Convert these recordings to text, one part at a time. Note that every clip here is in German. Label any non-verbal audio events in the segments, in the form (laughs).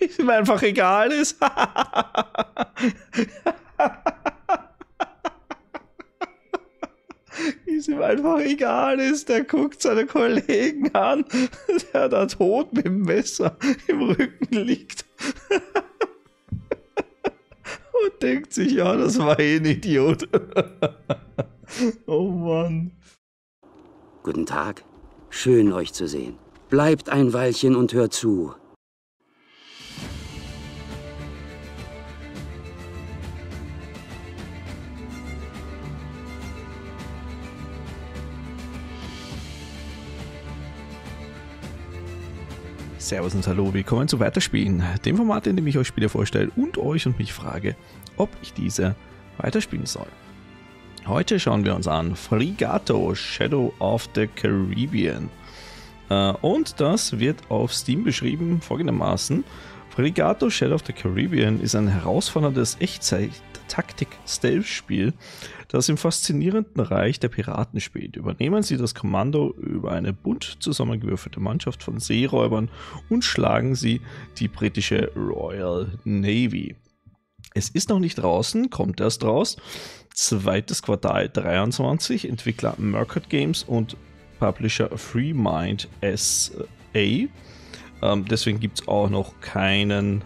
Es ihm einfach egal ist. (laughs) Es ihm einfach egal ist. Der guckt seine Kollegen an, der da tot mit dem Messer im Rücken liegt. (laughs) Und denkt sich, ja, das war eh ein Idiot. (laughs) oh Mann. Guten Tag. Schön, euch zu sehen. Bleibt ein Weilchen und hört zu. Servus und Hallo, willkommen zu Weiterspielen, dem Format, in dem ich euch Spiele vorstelle und euch und mich frage, ob ich diese weiterspielen soll. Heute schauen wir uns an Frigato Shadow of the Caribbean. Äh, und das wird auf Steam beschrieben folgendermaßen. Frigato Shadow of the Caribbean ist ein herausforderndes Echtzeit-Taktik-Stealth-Spiel, das im faszinierenden Reich der Piraten spielt. Übernehmen Sie das Kommando über eine bunt zusammengewürfelte Mannschaft von Seeräubern und schlagen Sie die britische Royal Navy. Es ist noch nicht draußen, kommt erst raus. Zweites Quartal 23, Entwickler Mercat Games und Publisher FreeMind SA. Ähm, deswegen gibt es auch noch keinen,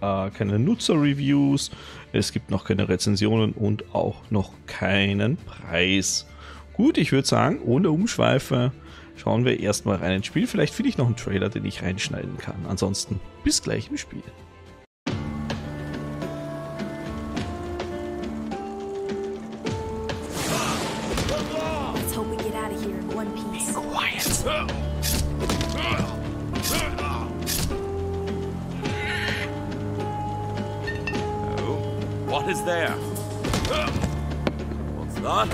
äh, keine Nutzer-Reviews, es gibt noch keine Rezensionen und auch noch keinen Preis. Gut, ich würde sagen, ohne Umschweife schauen wir erstmal rein ins Spiel. Vielleicht finde ich noch einen Trailer, den ich reinschneiden kann. Ansonsten bis gleich im Spiel. There? What's that?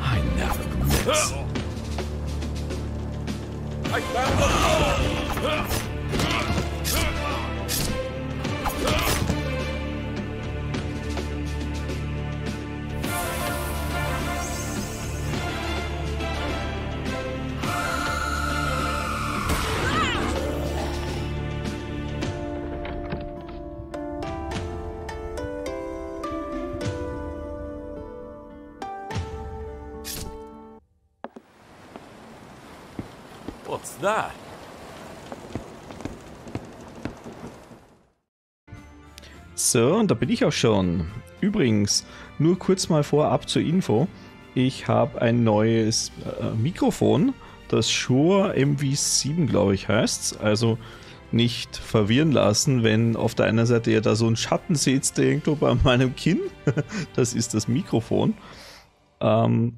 I never miss. I found! That? So, und da bin ich auch schon. Übrigens, nur kurz mal vorab zur Info. Ich habe ein neues äh, Mikrofon, das Shure MV7, glaube ich, heißt Also nicht verwirren lassen, wenn auf der einen Seite ihr da so einen Schatten seht, der irgendwo bei (laughs) meinem Kinn. das ist das Mikrofon. Ähm,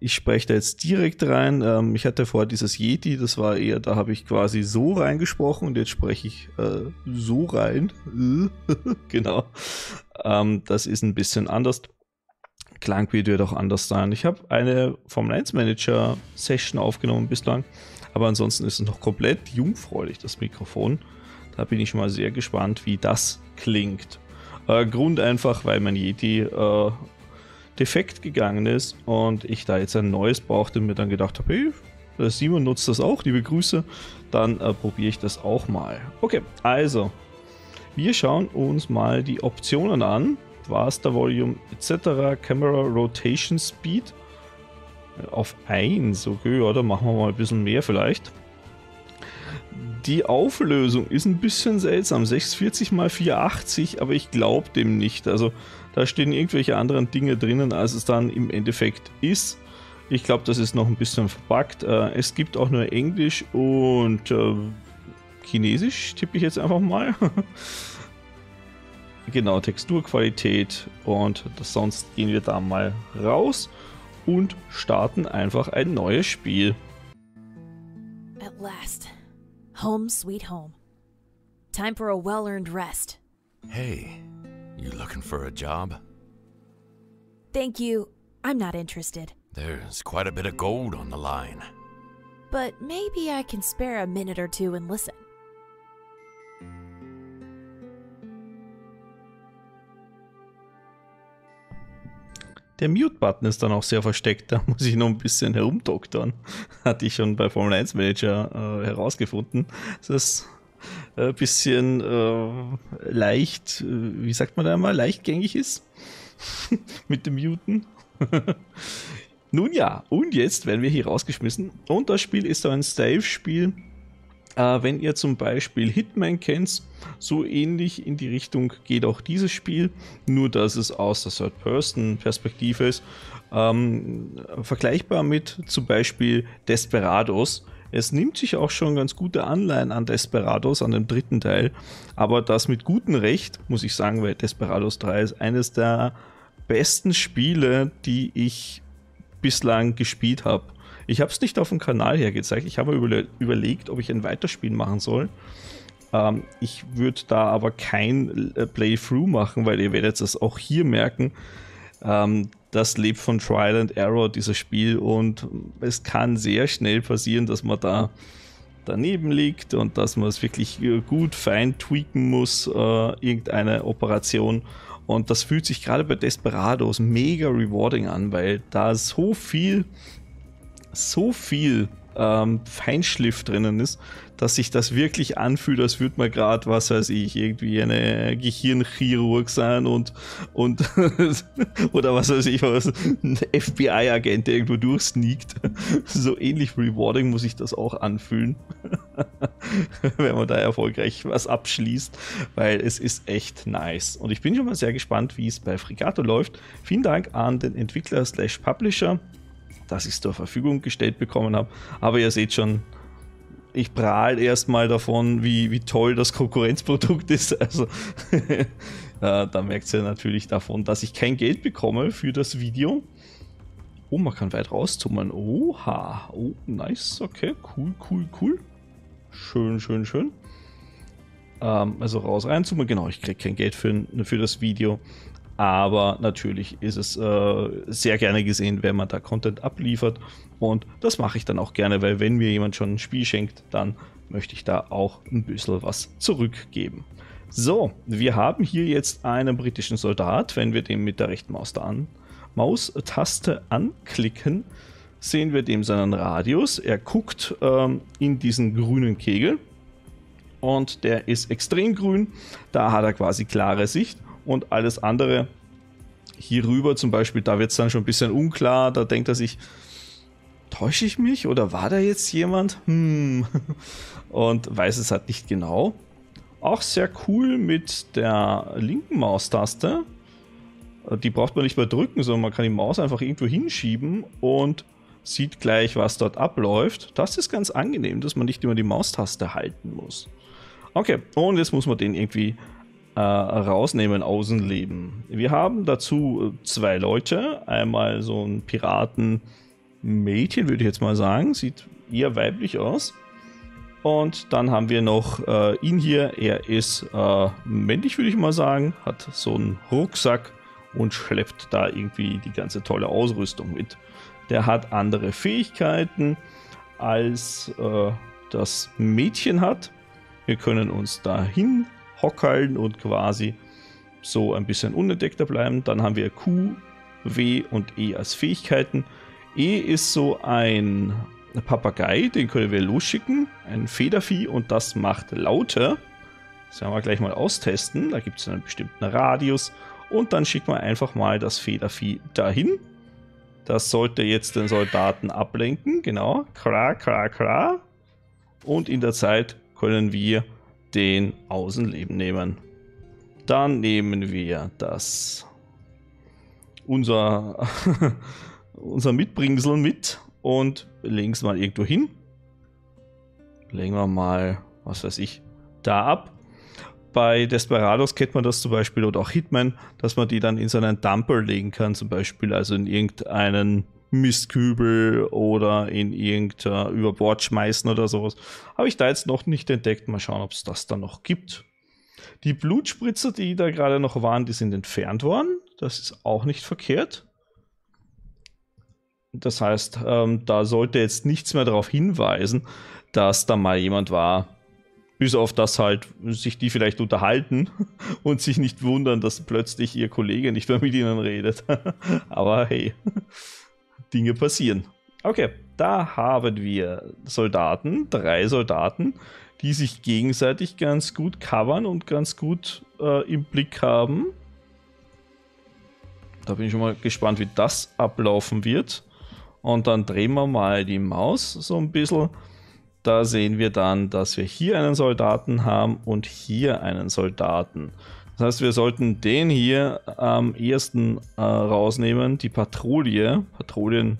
ich spreche da jetzt direkt rein. Ähm, ich hatte vorher dieses Yeti, das war eher, da habe ich quasi so reingesprochen und jetzt spreche ich äh, so rein. (laughs) genau. Ähm, das ist ein bisschen anders. Klang wird auch anders sein. Ich habe eine Formel 1 Manager Session aufgenommen bislang, aber ansonsten ist es noch komplett jungfräulich, das Mikrofon. Da bin ich mal sehr gespannt, wie das klingt. Äh, Grund einfach, weil mein Yeti äh, defekt gegangen ist und ich da jetzt ein neues brauchte und mir dann gedacht habe, hey, Simon nutzt das auch, liebe Grüße, dann äh, probiere ich das auch mal. Okay, also, wir schauen uns mal die Optionen an. Master Volume etc. Camera Rotation Speed auf 1, okay, oder machen wir mal ein bisschen mehr vielleicht. Die Auflösung ist ein bisschen seltsam, 640 x 480, aber ich glaube dem nicht. Also da stehen irgendwelche anderen Dinge drinnen, als es dann im Endeffekt ist. Ich glaube, das ist noch ein bisschen verpackt. Äh, es gibt auch nur Englisch und äh, Chinesisch, tippe ich jetzt einfach mal. (laughs) genau, Texturqualität und sonst gehen wir da mal raus und starten einfach ein neues Spiel. At last. Home sweet home. Time for a well earned rest. Hey, you looking for a job? Thank you. I'm not interested. There's quite a bit of gold on the line. But maybe I can spare a minute or two and listen. der Mute-Button ist dann auch sehr versteckt. Da muss ich noch ein bisschen herumdoktern. (laughs) Hatte ich schon bei Formel 1 Manager äh, herausgefunden. Das ist ein äh, bisschen äh, leicht, äh, wie sagt man da immer, leichtgängig ist. (laughs) Mit dem Muten. (laughs) Nun ja, und jetzt werden wir hier rausgeschmissen. Und das Spiel ist ein Stealth-Spiel. Äh, wenn ihr zum Beispiel Hitman kennt, so ähnlich in die Richtung geht auch dieses Spiel, nur dass es aus der Third-Person-Perspektive ist. Ähm, vergleichbar mit zum Beispiel Desperados. Es nimmt sich auch schon ganz gute Anleihen an Desperados, an dem dritten Teil, aber das mit gutem Recht, muss ich sagen, weil Desperados 3 ist eines der besten Spiele, die ich bislang gespielt habe. Ich habe es nicht auf dem Kanal her gezeigt. Ich habe überle überlegt, ob ich ein Weiterspiel machen soll. Ähm, ich würde da aber kein äh, Playthrough machen, weil ihr werdet es auch hier merken. Ähm, das lebt von Trial and Error, dieses Spiel. Und es kann sehr schnell passieren, dass man da daneben liegt und dass man es wirklich äh, gut fein tweaken muss, äh, irgendeine Operation. Und das fühlt sich gerade bei Desperados mega rewarding an, weil da so viel, so viel ähm, Feinschliff drinnen ist, dass sich das wirklich anfühlt, als würde man gerade, was weiß ich, irgendwie eine Gehirnchirurg sein und, und (laughs) oder was weiß ich, was, ein FBI-Agent, der irgendwo durchsneakt. So ähnlich rewarding muss ich das auch anfühlen, (laughs) wenn man da erfolgreich was abschließt, weil es ist echt nice. Und ich bin schon mal sehr gespannt, wie es bei Frigato läuft. Vielen Dank an den Entwickler slash Publisher, dass ich es zur Verfügung gestellt bekommen habe. Aber ihr seht schon, ich prahl erstmal davon, wie, wie toll das Konkurrenzprodukt ist. (laughs) Also äh, da merkt ihr natürlich davon, dass ich kein Geld bekomme für das Video. Oh, man kann weit rauszoomen. Oha. Oh, nice. Okay, cool, cool, cool. Schön, schön, schön. Ähm, also raus, reinzoomen. Genau, ich kriege kein Geld für, für das Video. Aber natürlich ist es äh, sehr gerne gesehen, wenn man da Content abliefert. Und das mache ich dann auch gerne, weil wenn mir jemand schon ein Spiel schenkt, dann möchte ich da auch ein bisschen was zurückgeben. So, wir haben hier jetzt einen britischen Soldat. Wenn wir den mit der rechten Maustaste, Maustaste anklicken, sehen wir dem seinen Radius. Er guckt ähm, in diesen grünen Kegel und der ist extrem grün. Da hat er quasi klare Sicht und alles andere hier rüber zum Beispiel, da wird es dann schon ein bisschen unklar. Da denkt er sich, täusche ich mich oder war da jetzt jemand? Hm. (laughs) Und weiß es halt nicht genau. Auch sehr cool mit der linken Maustaste. Die braucht man nicht mehr drücken, sondern man kann die Maus einfach irgendwo hinschieben und sieht gleich, was dort abläuft. Das ist ganz angenehm, dass man nicht immer die Maustaste halten muss. Okay, und jetzt muss man den irgendwie äh, rausnehmen, Außenleben. Wir haben dazu äh, zwei Leute. Einmal so ein Piraten-Mädchen, würde ich jetzt mal sagen. Sieht eher weiblich aus. Und dann haben wir noch äh, ihn hier. Er ist äh, männlich, würde ich mal sagen. Hat so einen Rucksack und schleppt da irgendwie die ganze tolle Ausrüstung mit. Der hat andere Fähigkeiten als äh, das Mädchen hat. Wir können uns dahin hockeln und quasi so ein bisschen unentdeckter bleiben. Dann haben wir Q, W und E als Fähigkeiten. E ist so ein Papagei, den können wir losschicken, ein Federvieh und das macht Laute. Das werden wir gleich mal austesten. Da gibt es einen bestimmten Radius und dann schicken wir einfach mal das Federvieh dahin. Das sollte jetzt den Soldaten ablenken, genau. Kra, kra, kra. Und in der Zeit können wir den Außenleben nehmen. Dann nehmen wir das unser, (laughs) unser Mitbringsel mit und legen es mal irgendwo hin. Legen wir mal, was weiß ich, da ab. Bei Desperados kennt man das zum Beispiel oder auch Hitman, dass man die dann in so einen Dumper legen kann, zum Beispiel, also in irgendeinen Mistkübel oder in irgendein über Bord schmeißen oder sowas. Habe ich da jetzt noch nicht entdeckt. Mal schauen, ob es das da noch gibt. Die Blutspritzer, die da gerade noch waren, die sind entfernt worden. Das ist auch nicht verkehrt. Das heißt, ähm, da sollte jetzt nichts mehr darauf hinweisen, dass da mal jemand war, Bis auf das halt sich die vielleicht unterhalten (laughs) und sich nicht wundern, dass plötzlich ihr Kollege nicht mehr mit ihnen redet. (laughs) Aber hey, Dinge passieren. Okay, da haben wir Soldaten, drei Soldaten, die sich gegenseitig ganz gut covern und ganz gut äh, im Blick haben. Da bin ich schon mal gespannt, wie das ablaufen wird. Und dann drehen wir mal die Maus so ein bisschen. Da sehen wir dann, dass wir hier einen Soldaten haben und hier einen Soldaten. Das heißt, wir sollten den hier am ersten äh, rausnehmen, die Patrouille. Patrouillen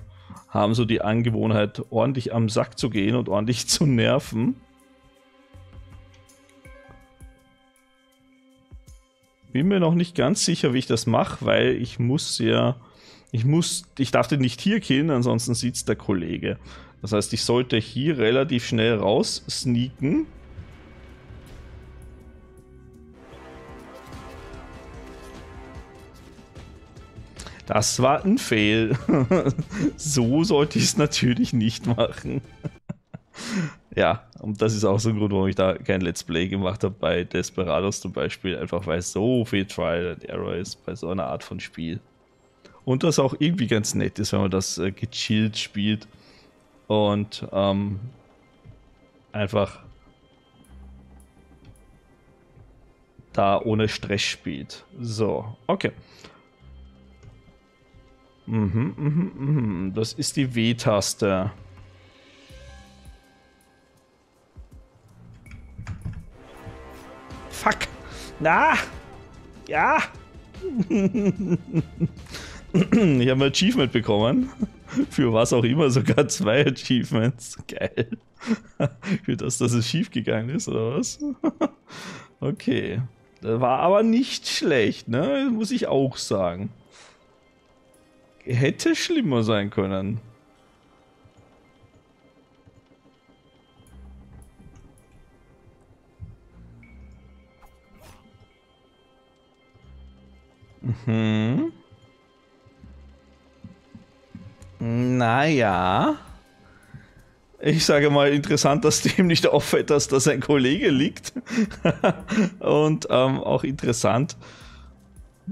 haben so die Angewohnheit, ordentlich am Sack zu gehen und ordentlich (laughs) zu nerven. Bin mir noch nicht ganz sicher, wie ich das mache, weil ich muss ja, ich muss, ich darf den nicht hier killen, ansonsten sitzt der Kollege. Das heißt, ich sollte hier relativ schnell raus sneaken. Das war ein Fail. (laughs) so sollte ich es natürlich nicht machen. (laughs) ja, und das ist auch so ein Grund, warum ich da kein Let's Play gemacht habe bei Desperados zum Beispiel. Einfach weil so viel Trial and Error ist bei so einer Art von Spiel. Und das auch irgendwie ganz nett ist, wenn man das äh, gechillt spielt und ähm, einfach da ohne Stress spielt. So, okay. Mhm, mhm, mhm. Das ist die W-Taste. Fuck. Na. Ja. (laughs) ich habe ein Achievement bekommen. Für was auch immer, sogar zwei Achievements. Geil. Für das, dass es schief gegangen ist, oder was? okay. Das war aber nicht schlecht, ne? Muss ich auch sagen hätte schlimmer sein können. Mhm. Naja. Ich sage mal, interessant, dass dem nicht auffällt, dass da sein Kollege liegt. (laughs) Und ähm, auch interessant,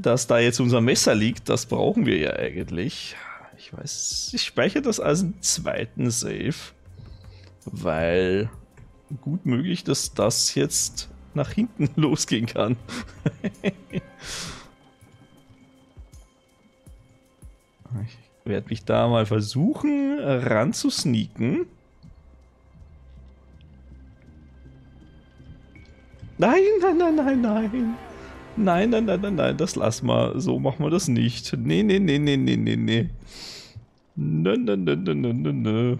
dass da jetzt unser Messer liegt, das brauchen wir ja eigentlich. Ich weiß, ich speichere das als einen zweiten Save, weil gut möglich, dass das jetzt nach hinten (laughs) losgehen kann. ich werde mich da mal versuchen ranzusneaken. Nein, nein, nein, nein, nein. Nein, nein, nein, nein, nein, das lass mal. So machen wir das nicht. Nee, nee, nee, nee, nee, nee, nee. Nö, nö, nö, nö, nö, nö.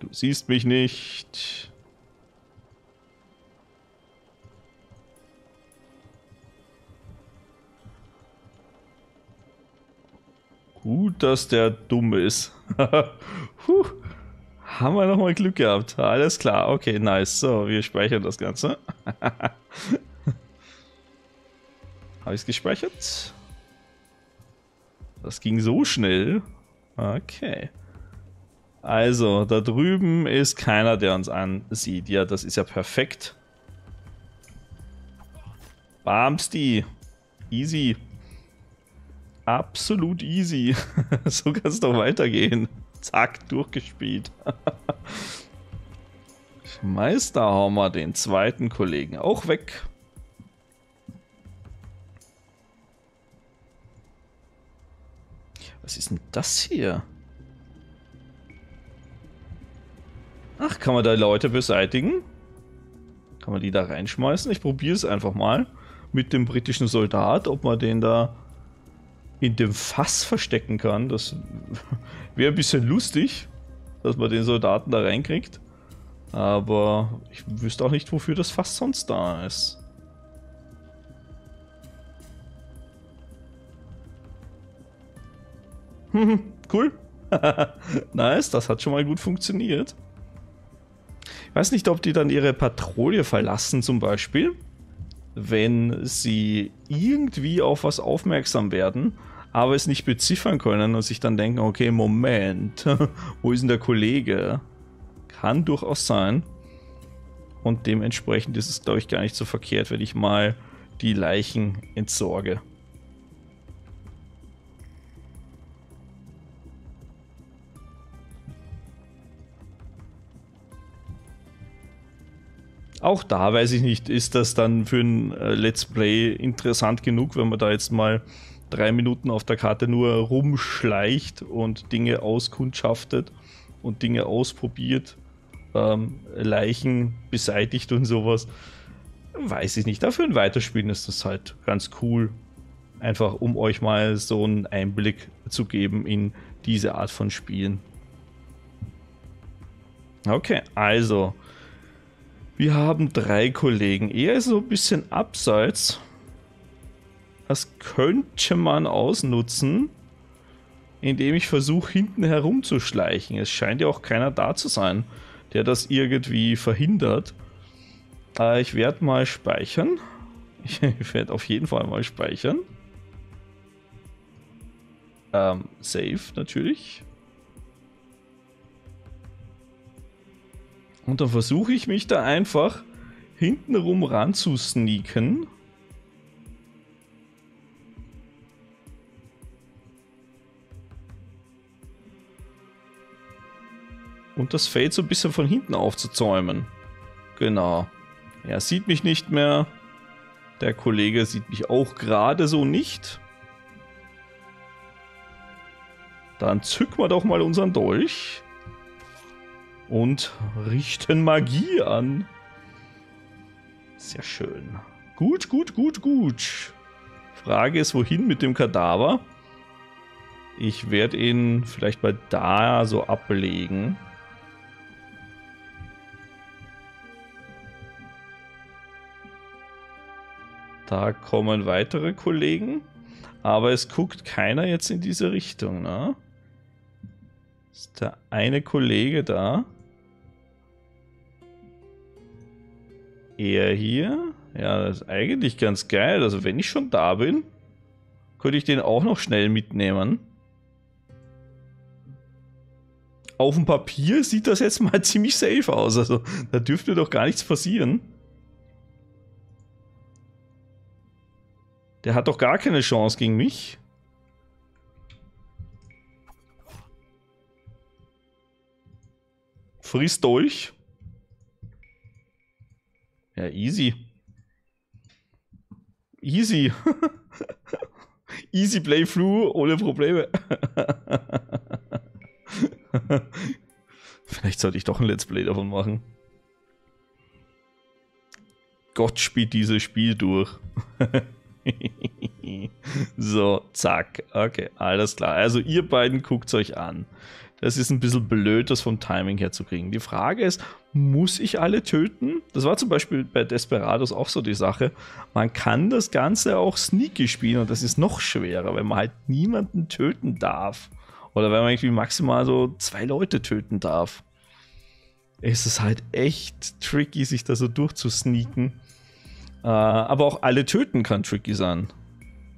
Du siehst mich nicht. Gut, dass der dumm ist. (laughs) Puh. Haben wir nochmal Glück gehabt. Alles klar, okay, nice. So, wir speichern das Ganze. (laughs) Habe ich es gespeichert? Das ging so schnell. Okay. Also, da drüben ist keiner, der uns ansieht. Ja, das ist ja perfekt. Bamsti. Easy. Absolut easy. (laughs) so kann es doch weitergehen. Zack, durchgespielt. (laughs) Meister hauen wir den zweiten Kollegen auch weg. Was ist denn das hier? Ach, kann man da Leute beseitigen? Kann man die da reinschmeißen? Ich probiere es einfach mal mit dem britischen Soldat, ob man den da in dem Fass verstecken kann. Das wäre ein bisschen lustig, dass man den Soldaten da reinkriegt. Aber ich wüsste auch nicht, wofür das Fass sonst da ist. (laughs) cool. (laughs) nice, das hat schon mal gut funktioniert. Ich weiß nicht, ob die dann ihre Patrouille verlassen zum Beispiel, wenn sie irgendwie auf was aufmerksam werden aber es nicht beziffern können und sich dann denken, okay, Moment, (laughs) wo ist denn der Kollege? Kann durchaus sein. Und dementsprechend ist es, glaube ich, gar nicht so verkehrt, wenn ich mal die Leichen entsorge. Auch da weiß ich nicht, ist das dann für ein äh, Let's Play interessant genug, wenn man da jetzt mal drei Minuten auf der Karte nur rumschleicht und Dinge auskundschaftet und Dinge ausprobiert, ähm, Leichen beseitigt und sowas. Weiß ich nicht. Dafür ein Weiterspielen ist das halt ganz cool. Einfach um euch mal so einen Einblick zu geben in diese Art von Spielen. Okay, also wir haben drei Kollegen. Er ist so ein bisschen abseits. Das könnte man ausnutzen, indem ich versuche, hinten herumzuschleichen. Es scheint ja auch keiner da zu sein, der das irgendwie verhindert. Äh, ich werde mal speichern. (laughs) Ich werde auf jeden Fall mal speichern. Ähm, save natürlich. Und dann versuche ich mich da einfach hintenrum ran Und das Feld so ein bisschen von hinten aufzuzäumen. Genau. Er sieht mich nicht mehr. Der Kollege sieht mich auch gerade so nicht. Dann zücken wir doch mal unseren Dolch und richten Magie an. Sehr schön. Gut, gut, gut, gut. Frage ist, wohin mit dem Kadaver? Ich werde ihn vielleicht mal da so ablegen. Da kommen weitere Kollegen. Aber es guckt keiner jetzt in diese Richtung, ne? Ist der eine Kollege da? Er hier? Ja, das ist eigentlich ganz geil. Also wenn ich schon da bin, könnte ich den auch noch schnell mitnehmen. Auf dem Papier sieht das jetzt mal (laughs) ziemlich safe aus. Also da dürfte doch gar nichts passieren. Der hat doch gar keine Chance gegen mich. Frisst durch. Ja, easy. Easy. (laughs) easy play through, ohne Probleme. (laughs) Vielleicht sollte ich doch ein Let's Play davon machen. Gott spielt dieses Spiel durch. (laughs) (laughs) so, zack. Okay, alles klar. Also ihr beiden guckt euch an. Das ist ein bisschen blöd, das vom Timing her zu kriegen. Die Frage ist, muss ich alle töten? Das war zum Beispiel bei Desperados auch so die Sache. Man kann das Ganze auch sneaky spielen und das ist noch schwerer, wenn man halt niemanden töten darf. Oder wenn man irgendwie maximal so zwei Leute töten darf. Es ist halt echt tricky, sich da so durchzusneaken. Äh, aber auch alle töten kann tricky sein.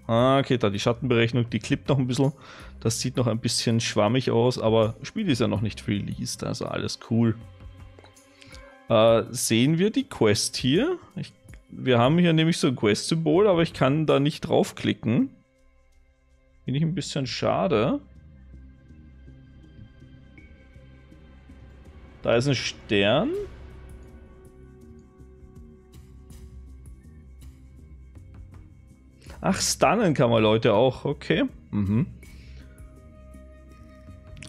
Ah, okay, da die Schattenberechnung, die klippt noch ein bisschen. Das sieht noch ein bisschen schwammig aus, aber Spiel ist ja noch nicht released, also alles cool. Äh, sehen wir die Quest hier? Ich, wir haben hier nämlich so ein Quest-Symbol, aber ich kann da nicht draufklicken. Finde ich ein bisschen schade. Da ist ein Stern. Ach, stunnen kann man Leute auch. Okay. Mhm.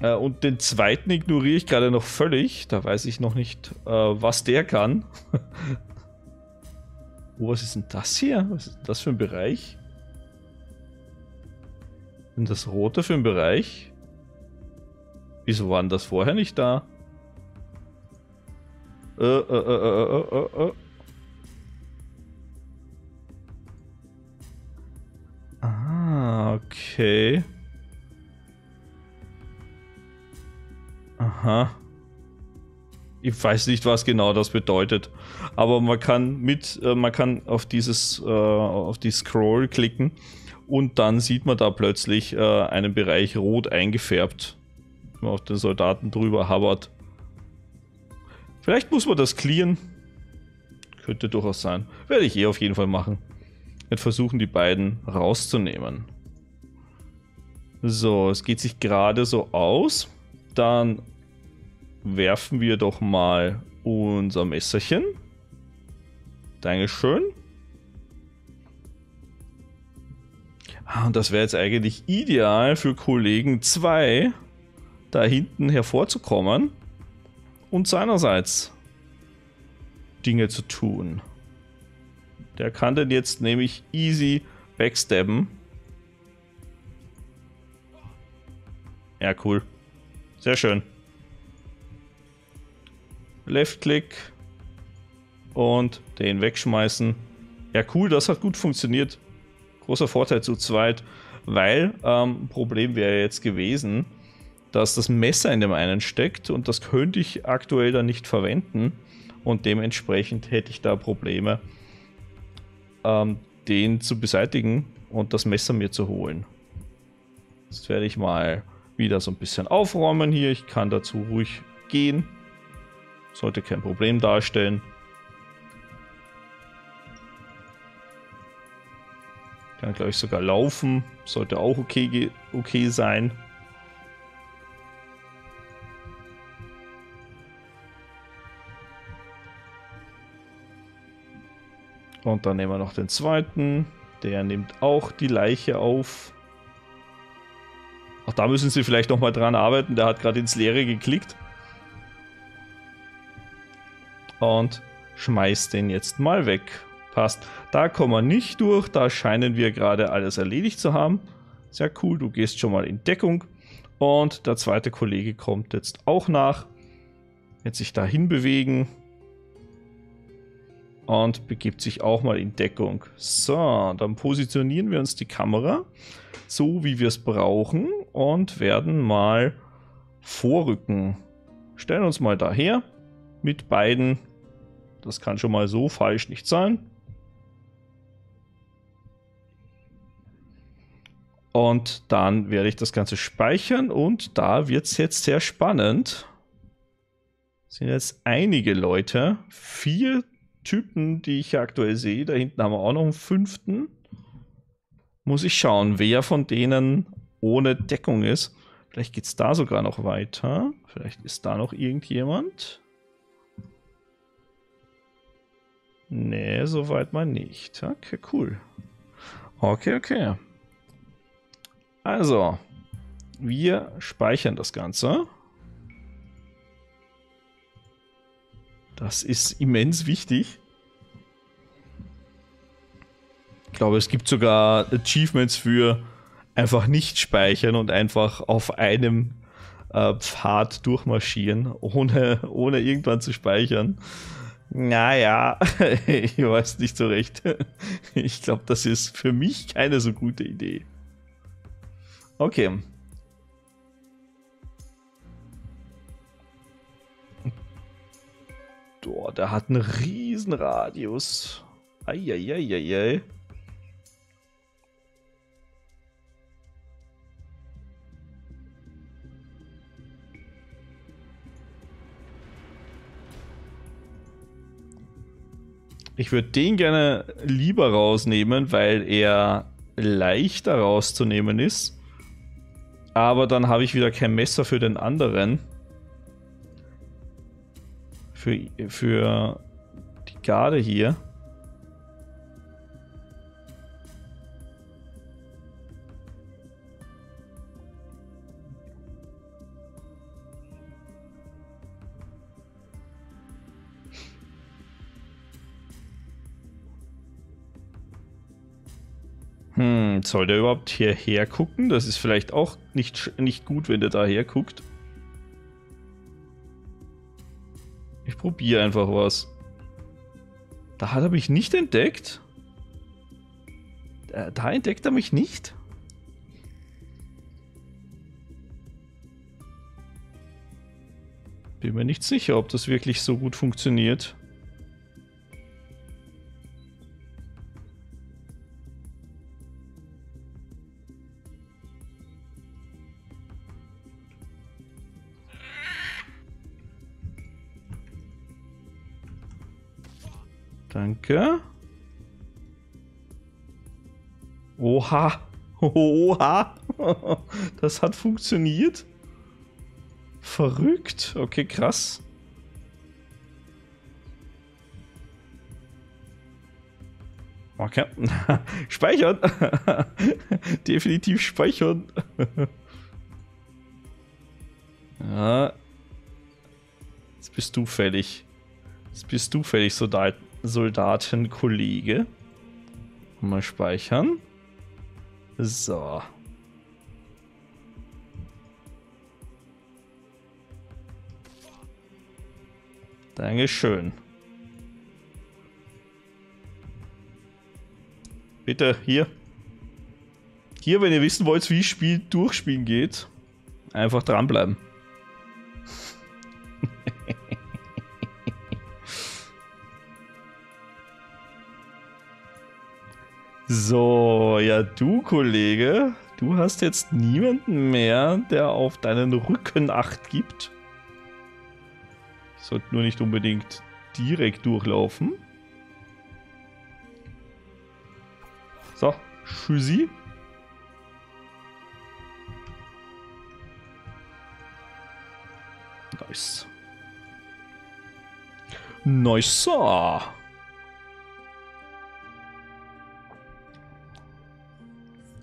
Äh, und den zweiten ignoriere ich gerade noch völlig. Da weiß ich noch nicht, äh, was der kann. (laughs) oh, was ist denn das hier? Was ist das für ein Bereich? Und das rote für ein Bereich? Wieso waren das vorher nicht da? Äh, äh, äh, äh, äh, äh. Okay. Aha. Ich weiß nicht, was genau das bedeutet. Aber man kann mit, äh, man kann auf dieses, äh, auf die Scroll klicken und dann sieht man da plötzlich äh, einen Bereich rot eingefärbt. Wenn man auf den Soldaten drüber habert. Vielleicht muss man das clearen. Könnte durchaus sein. Werde ich eh auf jeden Fall machen. Werde versuchen, die beiden rauszunehmen. So, es geht sich gerade so aus. Dann werfen wir doch mal unser Messerchen. Dankeschön. Ah, und das wäre jetzt eigentlich ideal für Kollegen 2, da hinten hervorzukommen und seinerseits Dinge zu tun. Der kann dann jetzt nämlich easy backstabben. Ja, cool. Sehr schön. Left-Click und den wegschmeißen. Ja, cool, das hat gut funktioniert. Großer Vorteil zu zweit, weil ähm, Problem wäre jetzt gewesen, dass das Messer in dem einen steckt und das könnte ich aktuell dann nicht verwenden und dementsprechend hätte ich da Probleme, ähm, den zu beseitigen und das Messer mir zu holen. Jetzt werde ich mal wieder so ein bisschen aufräumen hier. Ich kann dazu ruhig gehen. Sollte kein Problem darstellen. Kann glaube ich sogar laufen. Sollte auch okay, okay sein. Und dann nehmen wir noch den zweiten. Der nimmt auch die Leiche auf. Auch da müssen sie vielleicht nochmal dran arbeiten. Der hat gerade ins Leere geklickt. Und schmeißt den jetzt mal weg. Passt. Da kommen wir nicht durch. Da scheinen wir gerade alles erledigt zu haben. Sehr cool. Du gehst schon mal in Deckung. Und der zweite Kollege kommt jetzt auch nach. Jetzt sich dahin bewegen und begibt sich auch mal in Deckung. So, dann positionieren wir uns die Kamera so, wie wir es brauchen und werden mal vorrücken. Stellen uns mal daher mit beiden. Das kann schon mal so falsch nicht sein. Und dann werde ich das Ganze speichern und da wird es jetzt sehr spannend. Sind jetzt einige Leute, vier Typen, die ich aktuell sehe. Da hinten haben wir auch noch einen fünften. Muss ich schauen, wer von denen ohne Deckung ist. Vielleicht geht es da sogar noch weiter. Vielleicht ist da noch irgendjemand. Nee, soweit mal nicht. Okay, cool. Okay, okay. Also, wir speichern das Ganze. Das ist immens wichtig. Ich glaube, es gibt sogar Achievements für einfach nicht speichern und einfach auf einem äh, Pfad durchmarschieren, ohne, ohne irgendwann zu speichern. Naja, (laughs) ich weiß nicht so recht. Ich glaube, das ist für mich keine so gute Idee. Okay, Boah, der hat einen riesen Radius. Eieieiei. Ich würde den gerne lieber rausnehmen, weil er leichter rauszunehmen ist. Aber dann habe ich wieder kein Messer für den anderen für, für die Garde hier. Soll der überhaupt hierher gucken? Das ist vielleicht auch nicht, nicht gut, wenn der daher guckt. Ich probiere einfach was. Da hat er mich nicht entdeckt. Da, da entdeckt er mich nicht. Bin mir nicht sicher, ob das wirklich so gut funktioniert. Danke. Oha. (laughs) Oha. (laughs) Das hat funktioniert. Verrückt. Okay, krass. Okay. (laughs) speichern. Definitiv speichern. ja. Jetzt bist du fällig. Jetzt bist du fällig, Soldat Soldatenkollege. Mal speichern. So. Dankeschön. Bitte, hier. Hier, wenn ihr wissen wollt, wie Spiel durchspielen geht, einfach dranbleiben. So, ja du Kollege, du hast jetzt niemanden mehr, der auf deinen Rücken Acht gibt. Sollte nur nicht unbedingt direkt durchlaufen. So, Tschüssi. Nice. Nice.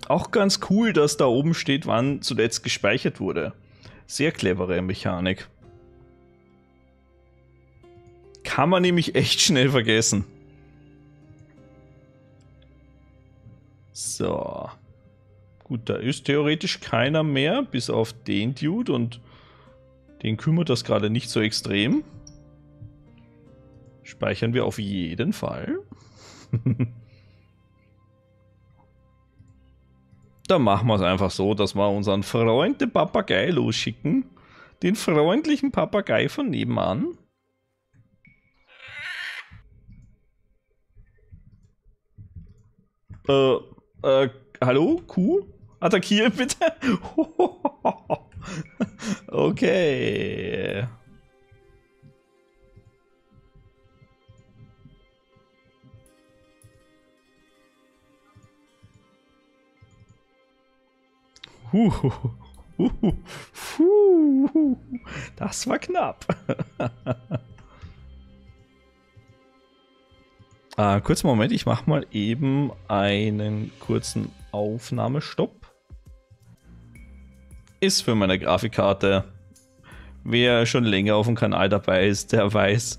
Auch ganz cool, dass da oben steht, wann zuletzt gespeichert wurde. Sehr clevere Mechanik. Kann man nämlich echt schnell vergessen. So. Gut, da ist theoretisch keiner mehr, bis auf den Dude und den kümmert das gerade nicht so extrem. Speichern wir auf jeden Fall. (laughs) Dann machen wir es einfach so, dass wir unseren Freund den Papagei losschicken. Den freundlichen Papagei von nebenan. Äh, äh, hallo? Kuh? Attackieren bitte? (laughs) okay. Das war knapp. Äh, (laughs) kurzen Moment, ich mache mal eben einen kurzen Aufnahmestopp. Ist für meine Grafikkarte. Wer schon länger auf dem Kanal dabei ist, der weiß,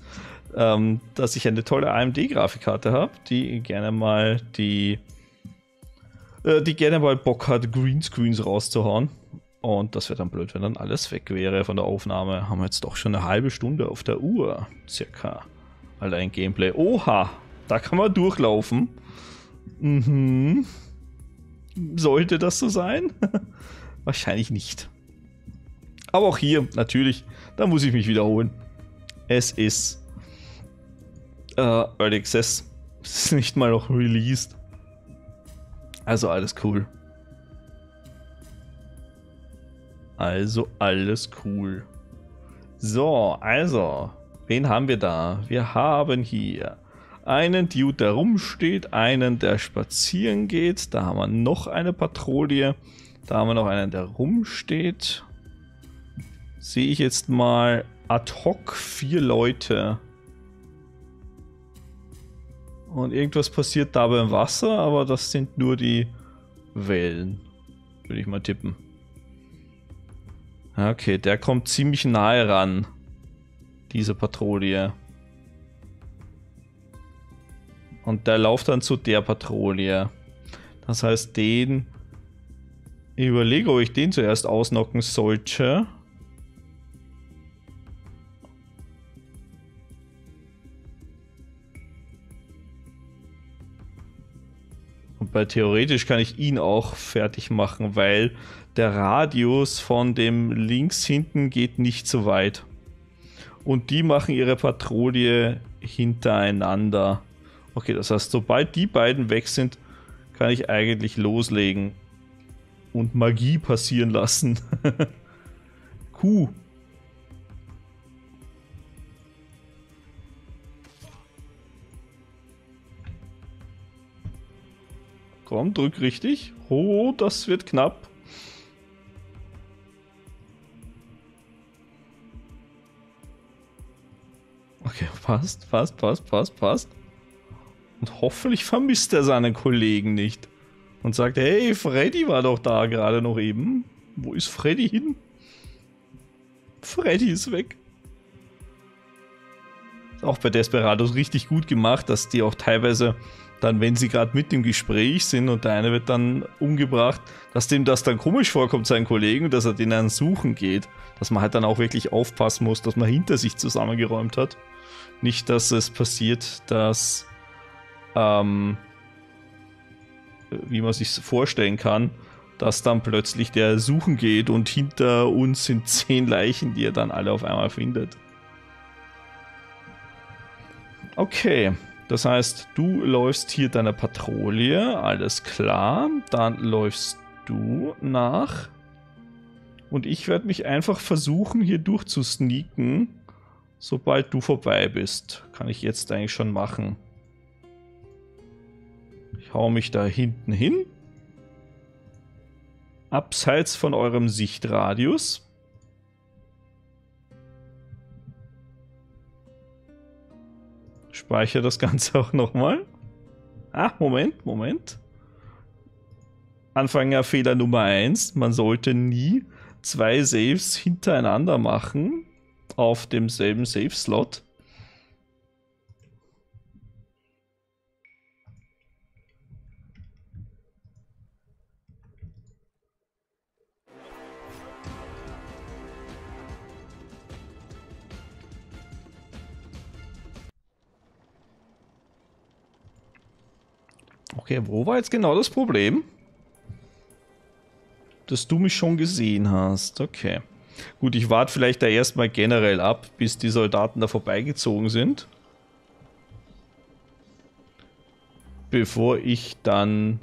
ähm, dass ich eine tolle AMD-Grafikkarte habe, die gerne mal die, die gerne mal Bock hat, Greenscreens rauszuhauen. Und das wäre dann blöd, wenn dann alles weg wäre von der Aufnahme. Haben wir jetzt doch schon eine halbe Stunde auf der Uhr, circa. Allein Gameplay. Oha, da kann man durchlaufen. Mhm. Sollte das so sein? (laughs) Wahrscheinlich nicht. Aber auch hier, natürlich, da muss ich mich wiederholen. Es ist äh, Early Access. (laughs) Es ist nicht mal noch released. Also alles cool. Also alles cool. So, also, wen haben wir da? Wir haben hier einen Dude, der rumsteht, einen, der spazieren geht. Da haben wir noch eine Patrouille. Da haben wir noch einen, der rumsteht. Sehe ich jetzt mal ad hoc vier Leute. Und irgendwas passiert da beim Wasser, aber das sind nur die Wellen. Würde ich mal tippen. Okay, der kommt ziemlich nahe ran. Diese Patrouille. Und der lauft dann zu der Patrouille. Das heißt, den. Ich überlege, ob ich den zuerst ausnocken sollte. Weil theoretisch kann ich ihn auch fertig machen, weil der Radius von dem links hinten geht nicht so weit. Und die machen ihre Patrouille hintereinander. Okay, das heißt, sobald die beiden weg sind, kann ich eigentlich loslegen und Magie passieren lassen. (laughs) Kuh. Komm, drück richtig. Oh, das wird knapp. Okay, passt, passt, passt, passt, passt. Und hoffentlich vermisst er seinen Kollegen nicht. Und sagt, hey, Freddy war doch da gerade noch eben. Wo ist Freddy hin? Freddy ist weg. Ist auch bei Desperados richtig gut gemacht, dass die auch teilweise dann, wenn sie gerade mit im Gespräch sind und der eine wird dann umgebracht, dass dem das dann komisch vorkommt, seinen Kollegen, dass er den dann suchen geht. Dass man halt dann auch wirklich aufpassen muss, dass man hinter sich zusammengeräumt hat. Nicht, dass es passiert, dass, ähm, wie man sich vorstellen kann, dass dann plötzlich der suchen geht und hinter uns sind zehn Leichen, die er dann alle auf einmal findet. Okay, das heißt, du läufst hier deiner Patrouille, alles klar. Dann läufst du nach. Und ich werde mich einfach versuchen, hier durchzusneaken, sobald du vorbei bist. Kann ich jetzt eigentlich schon machen. Ich hau mich da hinten hin. Abseits von eurem Sichtradius. Speichere das (laughs) Ganze auch nochmal. Ah, Moment, Moment. Anfängerfehler Nummer 1. Man sollte nie zwei Saves hintereinander machen auf demselben Save-Slot. Okay, wo war jetzt genau das Problem? Dass du mich schon gesehen hast. Okay. Gut, ich warte vielleicht da erstmal generell ab, bis die Soldaten da vorbeigezogen sind. Bevor ich dann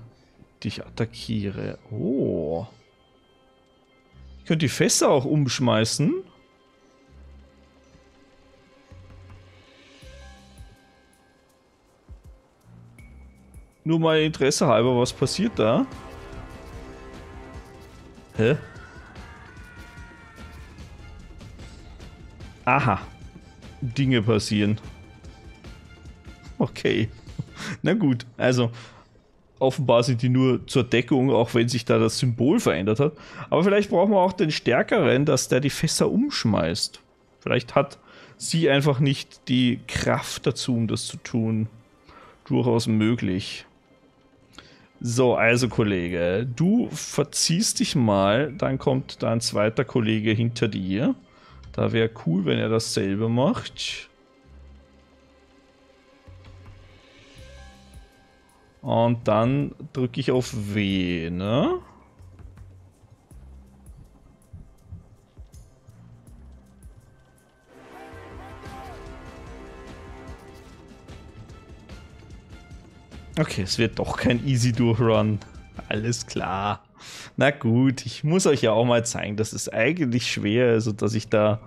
dich attackiere. Oh. Ich könnte die Fässer auch umschmeißen. Nur mal Interesse halber, was passiert da? Hä? Aha. Dinge passieren. Okay. (laughs) Na gut, also offenbar sind die nur zur Deckung, auch wenn sich da das Symbol verändert hat. Aber vielleicht brauchen wir auch den Stärkeren, dass der die Fässer umschmeißt. Vielleicht hat sie einfach nicht die Kraft dazu, um das zu tun. Durchaus möglich. So, also Kollege, du verziehst dich mal, dann kommt dein zweiter Kollege hinter dir. Da wäre cool, wenn er dasselbe macht. Und dann drücke ich auf W, ne? Okay, es wird doch kein Easy Durchrun. Alles klar. Na gut, ich muss euch ja auch mal zeigen, dass es eigentlich schwer ist und dass ich da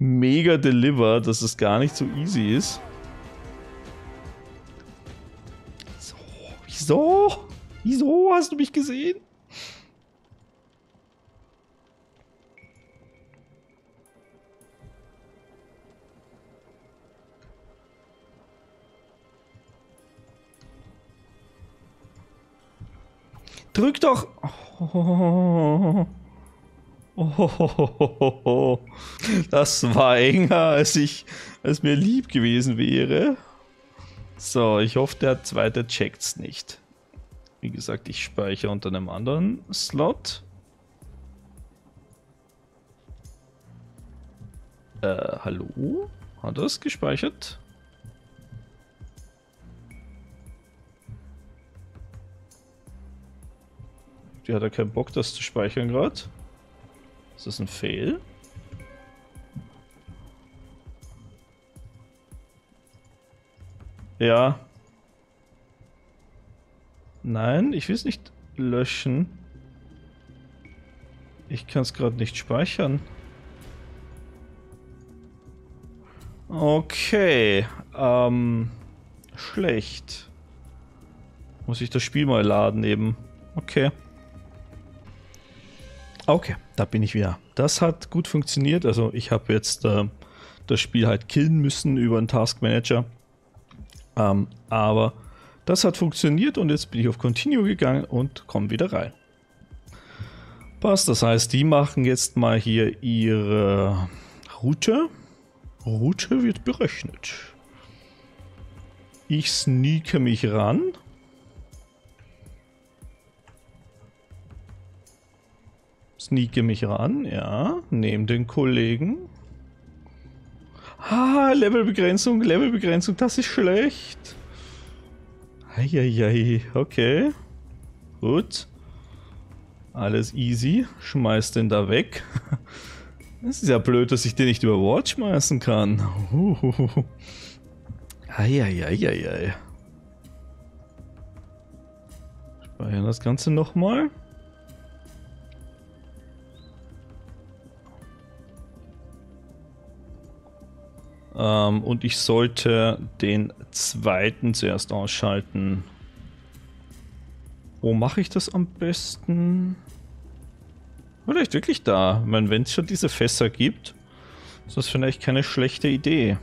mega deliver, dass es gar nicht so easy ist. So, wieso? Wieso hast du mich gesehen? Drück doch. Das war enger, als ich, als mir lieb gewesen wäre. So, ich hoffe, der zweite checkt's nicht. Wie gesagt, ich speichere unter einem anderen Slot. Äh, hallo? Hat es gespeichert? Die hat ja keinen Bock, das zu speichern gerade. Ist das ein Fail? Ja. Nein, ich will es nicht löschen. Ich kann es gerade nicht speichern. Okay. Ähm, schlecht. Muss ich das Spiel mal laden eben. Okay. Okay, da bin ich wieder. Das hat gut funktioniert. Also ich habe jetzt äh, das Spiel halt killen müssen über einen Taskmanager. Ähm, aber das hat funktioniert und jetzt bin ich auf Continue gegangen und komme wieder rein. Passt, das heißt, die machen jetzt mal hier ihre Route. Route wird berechnet. Ich sneake mich ran. Sneake mich ran, ja. Nehme den Kollegen. Ah, Levelbegrenzung, Levelbegrenzung, das ist schlecht. Eieiei, okay. Gut. Alles easy. Schmeiß den da weg. (laughs) Das ist ja blöd, dass ich den nicht über Ward schmeißen kann. Eieieiei. Speichern das Ganze nochmal. Ähm, und ich sollte den zweiten zuerst ausschalten. Wo mache ich das am besten? Vielleicht wirklich da. Ich meine, wenn es schon diese Fässer gibt, ist das vielleicht keine schlechte Idee.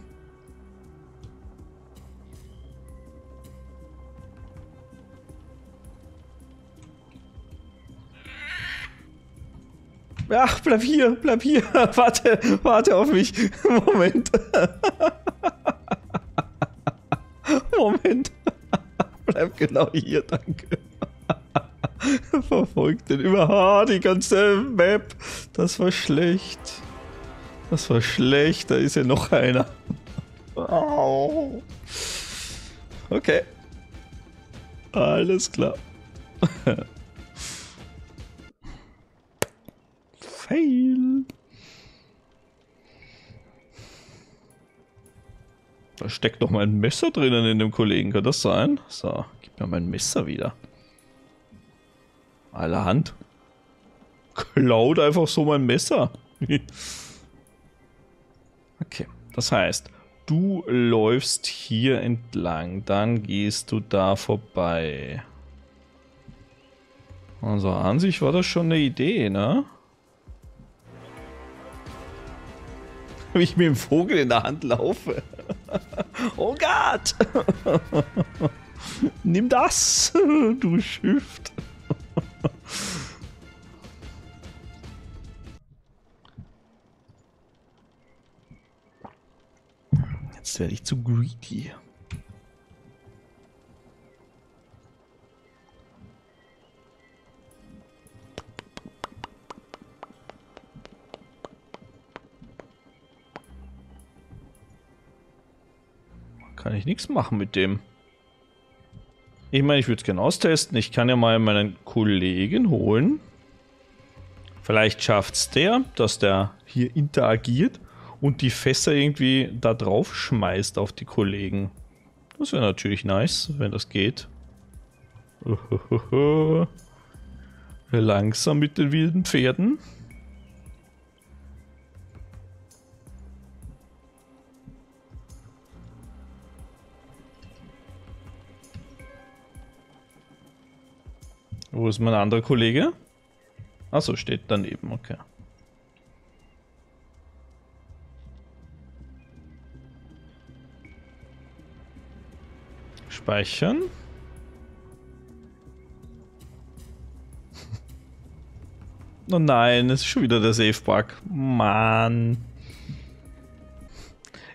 Ach, bleib hier, bleib hier. (laughs) Warte, warte auf mich. (laughs) Moment. (laughs) Moment. bleib genau hier, danke. Verfolgt den über die ganze Map. Das war schlecht. Das war schlecht. Da ist ja noch einer. Okay. Alles klar. Fail. Da steckt doch mein Messer drinnen in dem Kollegen. Kann das sein? So, gib mir mein Messer wieder. Allerhand. Klaut einfach so mein Messer. (laughs) okay, das heißt, du läufst hier entlang, dann gehst du da vorbei. Also an sich war das schon eine Idee, ne? (laughs) Wie ich mit dem Vogel in der Hand laufe. (laughs) oh Gott! (laughs) Nimm das, du Schiff. Jetzt werde ich zu greedy. Kann ich nichts machen mit dem. Ich meine, ich würde es gerne austesten. Ich kann ja mal meinen Kollegen holen. Vielleicht schafft es der, dass der hier interagiert und die Fässer irgendwie da drauf schmeißt auf die Kollegen. Das wäre natürlich nice, wenn das geht. (laughs) Langsam mit den wilden Pferden. Wo ist mein anderer Kollege? Achso, steht daneben, okay. Speichern. (laughs) Oh nein, es ist schon wieder der Safe-Bug. Mann.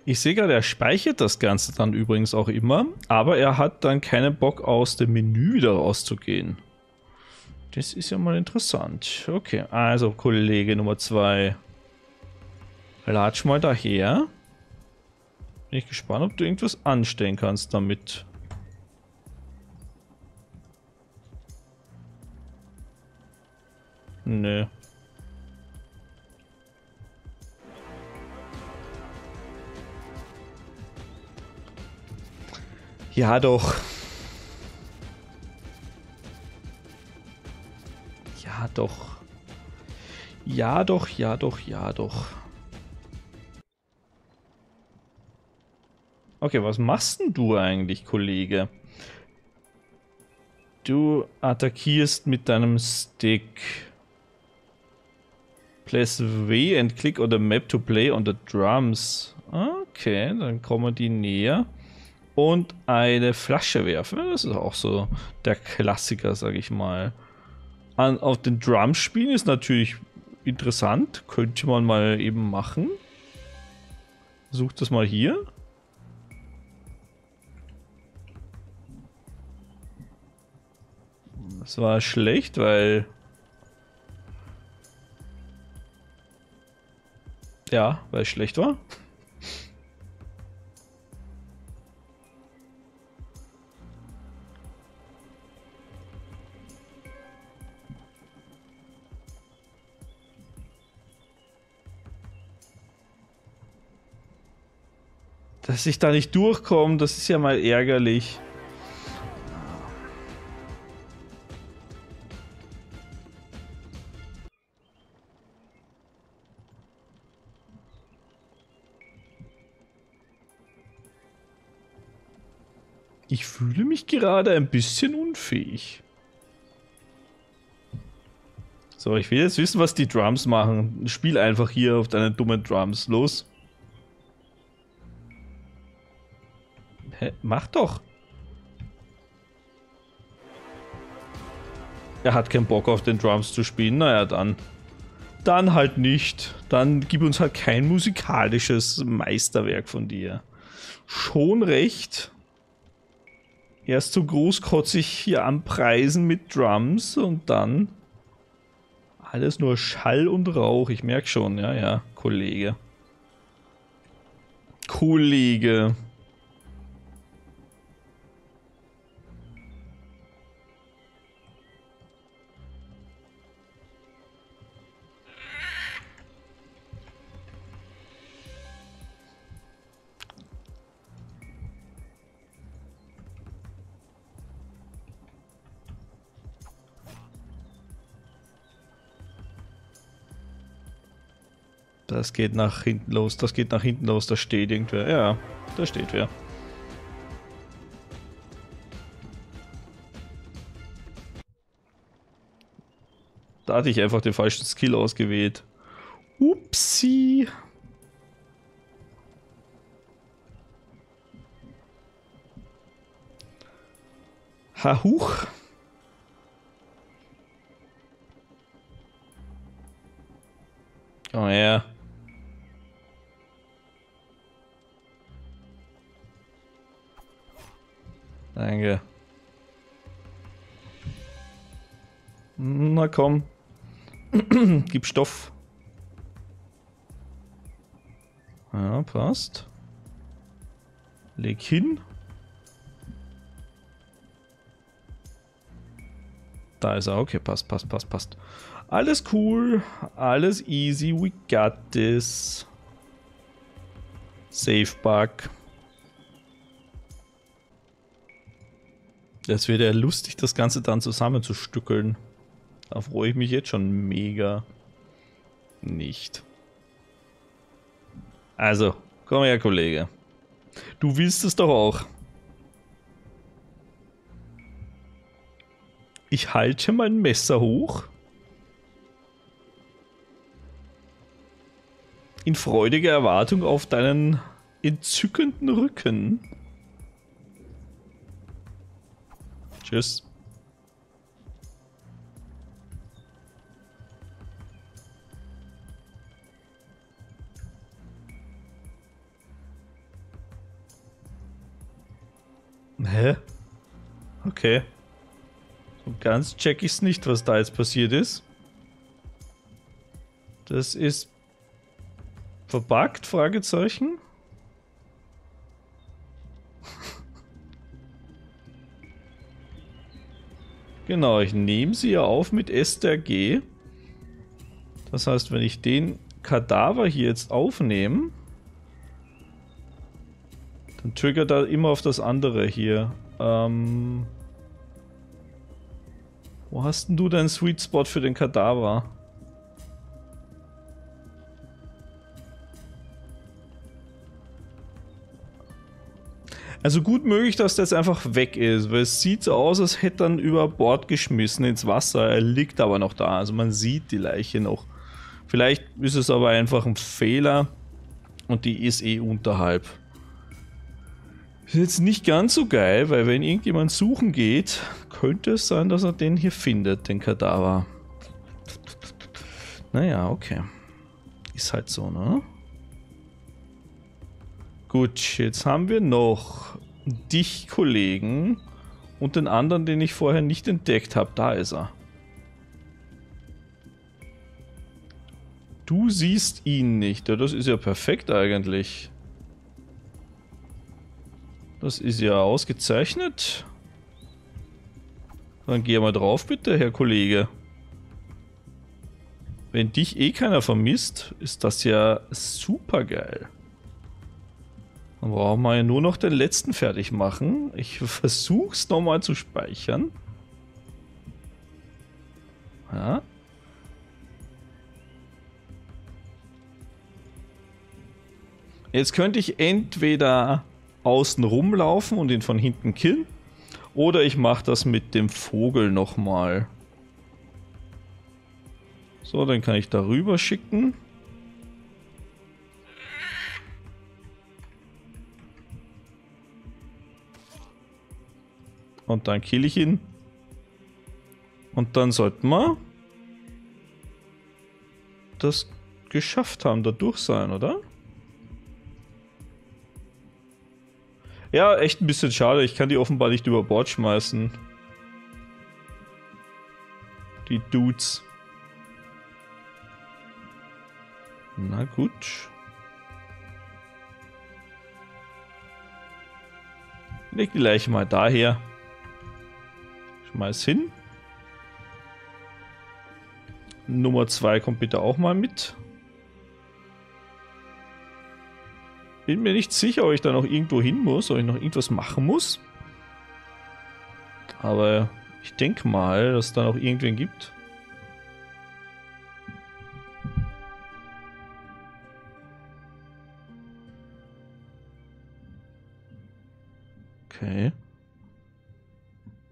Ich sehe gerade, er speichert das Ganze dann übrigens auch immer, aber er hat dann keinen Bock aus dem Menü wieder rauszugehen. Das ist ja mal interessant. Okay, also Kollege Nummer 2. Latsch mal daher. Bin ich gespannt, ob du irgendwas anstellen kannst damit. Nö. Ja doch. Ja, doch. Ja, doch, ja, doch, ja, doch. Okay, was machst denn du eigentlich, Kollege? Du attackierst mit deinem Stick. Press W and click on the map to play on the drums. Okay, dann kommen die näher. Und eine Flasche werfen. Das ist auch so der Klassiker, sag ich mal. An, auf den Drums spielen ist natürlich interessant. Könnte man mal eben machen. Such das mal hier. Das war schlecht, weil... Ja, weil es schlecht war. Dass ich da nicht durchkomme, das ist ja mal ärgerlich. Ich fühle mich gerade ein bisschen unfähig. So, ich will jetzt wissen, was die Drums machen. Spiel einfach hier auf deine dummen Drums. Los. Hä? Mach doch. Er hat keinen Bock auf den Drums zu spielen. Naja, dann. Dann halt nicht. Dann gib uns halt kein musikalisches Meisterwerk von dir. Schon recht. Erst so großkotzig hier anpreisen mit Drums und dann alles nur Schall und Rauch. Ich merke schon, ja, ja, Kollege. Kollege. Das geht nach hinten los, das geht nach hinten los, da steht irgendwer. Ja, da steht wer. Da hatte ich einfach den falschen Skill ausgewählt. Upsi. Ha, huch. Oh ja. Danke. Na komm. (clears throat) Gib Stoff. Ja, passt. Leg hin. Da ist er. Okay, passt, passt, passt, passt. Alles cool. Alles easy. We got this. Safe Bug. Das wird ja lustig, das Ganze dann zusammenzustückeln. Da freue ich mich jetzt schon mega. Nicht. Also, komm her, Kollege. Du willst es doch auch. Ich halte mein Messer hoch. In freudiger Erwartung auf deinen entzückenden Rücken. Tschüss. Hä? Okay. So ganz check ich's nicht, was da jetzt passiert ist. Das ist verbuggt, Fragezeichen. Genau, ich nehme sie ja auf mit Esther G. Das heißt, wenn ich den Kadaver hier jetzt aufnehme, dann triggert er immer auf das andere hier. Ähm, wo hast denn du deinen Sweet Spot für den Kadaver? Also gut möglich, dass der jetzt einfach weg ist, weil es sieht so aus, als hätte er ihn über Bord geschmissen ins Wasser. Er liegt aber noch da, also man sieht die Leiche noch. Vielleicht ist es aber einfach ein Fehler und die ist eh unterhalb. Ist jetzt nicht ganz so geil, weil wenn irgendjemand suchen geht, könnte es sein, dass er den hier findet, den Kadaver. Naja, okay. Ist halt so, ne? Gut, jetzt haben wir noch dich, Kollegen, und den anderen, den ich vorher nicht entdeckt habe. Da ist er. Du siehst ihn nicht. Ja, das ist ja perfekt eigentlich. Das ist ja ausgezeichnet. Dann geh mal drauf bitte, Herr Kollege. Wenn dich eh keiner vermisst, ist das ja super geil. Dann brauchen wir ja nur noch den letzten fertig machen. Ich versuch's nochmal zu speichern. Ja. Jetzt könnte ich entweder außen rumlaufen und ihn von hinten killen. Oder ich mache das mit dem Vogel nochmal. So, dann kann ich darüber schicken. Und dann kill ich ihn. Und dann sollten wir das geschafft haben, da durch sein, oder? Ja, echt ein bisschen schade. Ich kann die offenbar nicht über Bord schmeißen. Die Dudes. Na gut. Leg die Leiche mal daher. Schmeiß hin. Nummer 2 kommt bitte auch mal mit. Bin mir nicht sicher, ob ich da noch irgendwo hin muss, ob ich noch irgendwas machen muss. Aber ich denke mal, dass es da noch irgendwen gibt. Okay.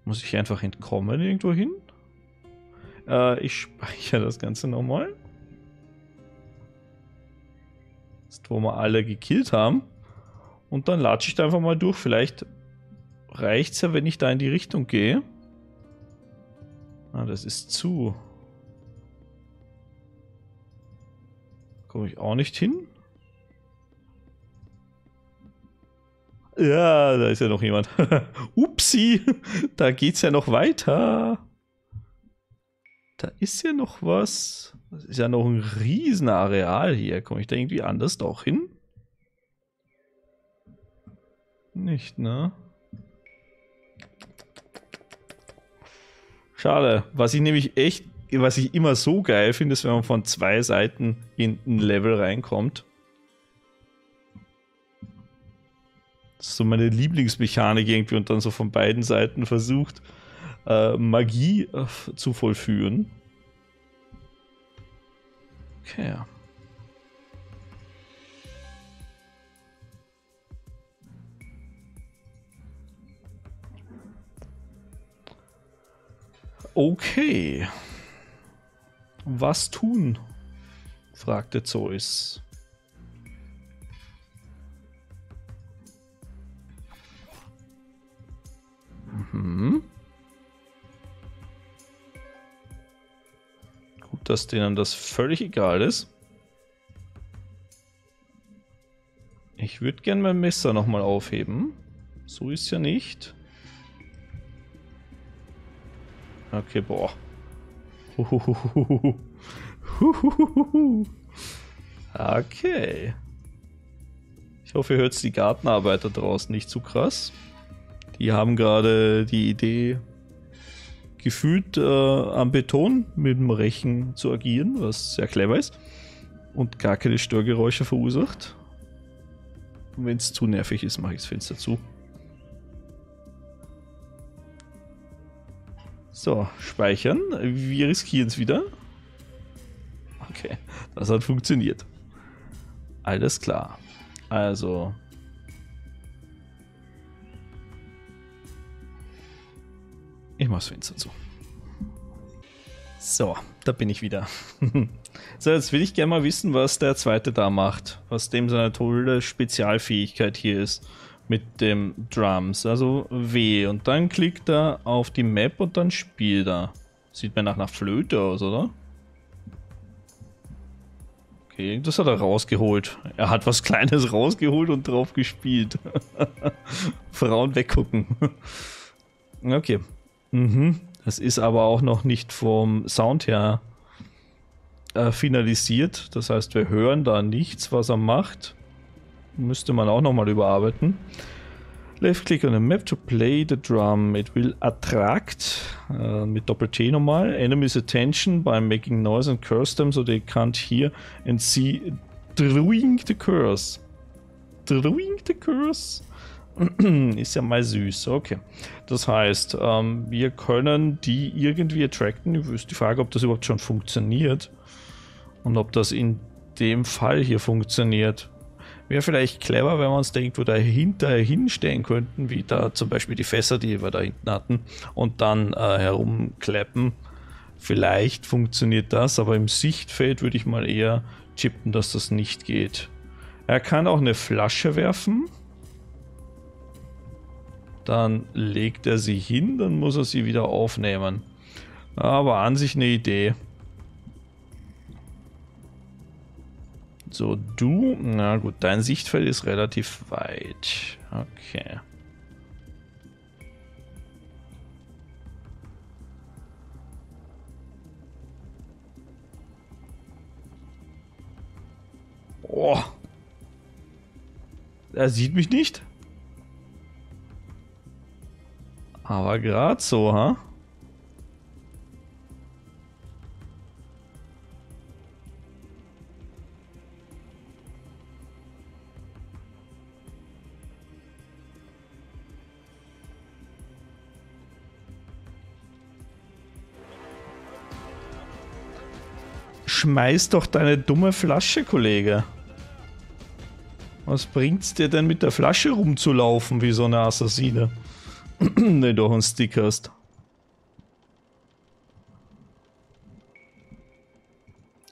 Muss ich einfach entkommen irgendwo hin? Äh, ich speichere das Ganze nochmal. Jetzt, wo wir alle gekillt haben. Und dann latsche ich da einfach mal durch. Vielleicht reicht es ja, wenn ich da in die Richtung gehe. Ah, das ist zu. Komme ich auch nicht hin? Ja, da ist ja noch jemand. (laughs) Upsi, da geht's ja noch weiter. Da ist ja noch was. Das ist ja noch ein Riesenareal hier. Komme ich da irgendwie anders auch hin? Nicht, ne? Schade. Was ich nämlich echt, was ich immer so geil finde, ist, wenn man von zwei Seiten in ein Level reinkommt. Das ist so meine Lieblingsmechanik irgendwie und dann so von beiden Seiten versucht, äh, Magie äh, zu vollführen. Okay. Okay. Was tun? fragte Zeus. Mhm. dass denen das völlig egal ist. Ich würde gern mein Messer nochmal aufheben. So ist ja nicht. Okay, boah. (laughs) Okay. Ich hoffe, ihr hört die Gartenarbeiter draußen nicht zu krass. Die haben gerade die Idee gefühlt äh, am Beton mit dem Rechen zu agieren, was sehr clever ist und gar keine Störgeräusche verursacht. Wenn es zu nervig ist, mache ich das Fenster zu. So, speichern. Wir riskieren es wieder. Okay, das hat funktioniert. Alles klar. Also. Ich mach's Fenster zu. So, da bin ich wieder. (laughs) so, jetzt will ich gerne mal wissen, was der zweite da macht. Was dem seine tolle Spezialfähigkeit hier ist. Mit dem Drums. Also W. Und dann klickt er auf die Map und dann spielt er. Sieht mir nach einer Flöte aus, oder? Okay, das hat er rausgeholt. Er hat was (laughs) Kleines rausgeholt und drauf gespielt. (laughs) Frauen weggucken. okay. Mhm. Das ist aber auch noch nicht vom Sound her äh, finalisiert. Das heißt, wir hören da nichts, was er macht. Müsste man auch nochmal überarbeiten. Left click on the map to play the drum. It will attract, äh, mit Doppel-T nochmal, enemies attention by making noise and curse them so they can't hear and see doing the curse. Doing the curse. (clears throat) Ist ja mal süß, okay. Das heißt, ähm, wir können die irgendwie attracten. Wüsste die Frage, ob das überhaupt schon funktioniert. Und ob das in dem Fall hier funktioniert. Wäre vielleicht clever, wenn wir uns irgendwo dahinter hinstellen könnten, wie da zum Beispiel die Fässer, die wir da hinten hatten, und dann äh, herumklappen. Vielleicht funktioniert das, aber im Sichtfeld würde ich mal eher chippen, dass das nicht geht. Er kann auch eine Flasche werfen. Dann legt er sie hin, dann muss er sie wieder aufnehmen. Aber an sich eine Idee. So, du, na gut, dein Sichtfeld ist relativ weit. Okay. Boah. Er sieht mich nicht. Aber gerade so, ha? Schmeiß doch deine dumme Flasche, Kollege. Was bringt's dir denn mit der Flasche rumzulaufen wie so eine Assassine? (clears throat) ne, doch ein Stick hast.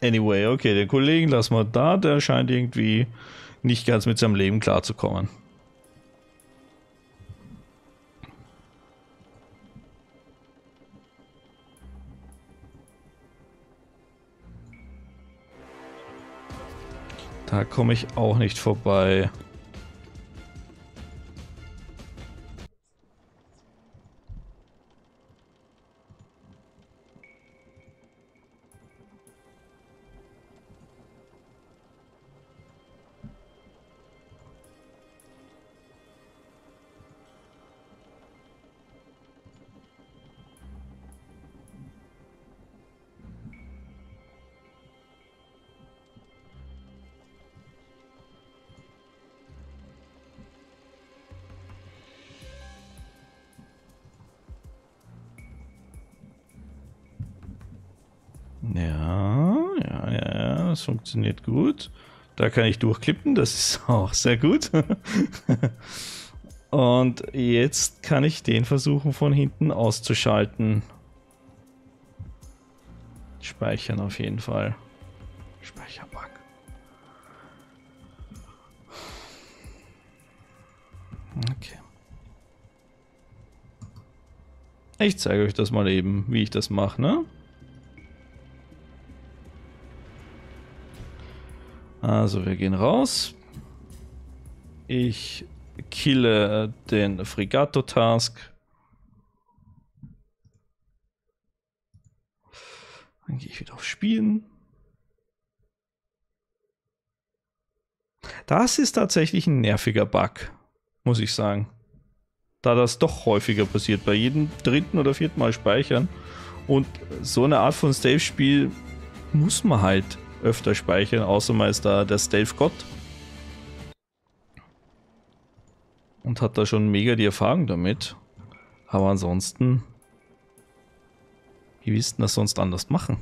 Anyway, okay, den Kollegen lassen wir da. Der scheint irgendwie nicht ganz mit seinem Leben klarzukommen. Da komme ich auch nicht vorbei. Funktioniert gut. Da kann ich durchklippen, das ist (laughs) auch sehr gut. (laughs) Und jetzt kann ich den versuchen von hinten auszuschalten. Speichern auf jeden Fall. Speicherbug. Okay. Ich zeige euch das mal eben, wie ich das mache, ne? Also wir gehen raus. Ich kille den Frigato-Task. Dann gehe ich wieder auf Spielen. Das ist tatsächlich ein nerviger Bug, muss ich sagen. Da das doch häufiger passiert, bei jedem dritten oder vierten Mal speichern. Und so eine Art von Stealth-Spiel muss man halt öfter speichern, außer man ist da der Stealth-Gott. Und hat da schon mega die Erfahrung damit. Aber ansonsten, wie willst du das sonst anders machen?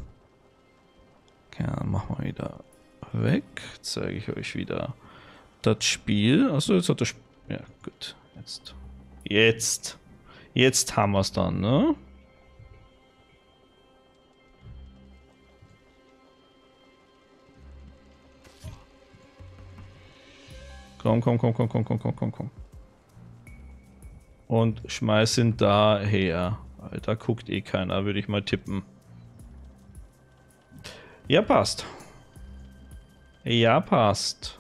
Okay, dann machen wir wieder weg. Zeige ich euch wieder das Spiel. Achso, jetzt hat das. Ja, gut. Jetzt. Jetzt. Jetzt haben wir es dann, ne? Komm, komm, komm, komm, komm, komm, komm, komm, komm. Und schmeiß ihn daher. Alter, guckt eh keiner, würde ich mal tippen. Ja, passt. Ja, passt.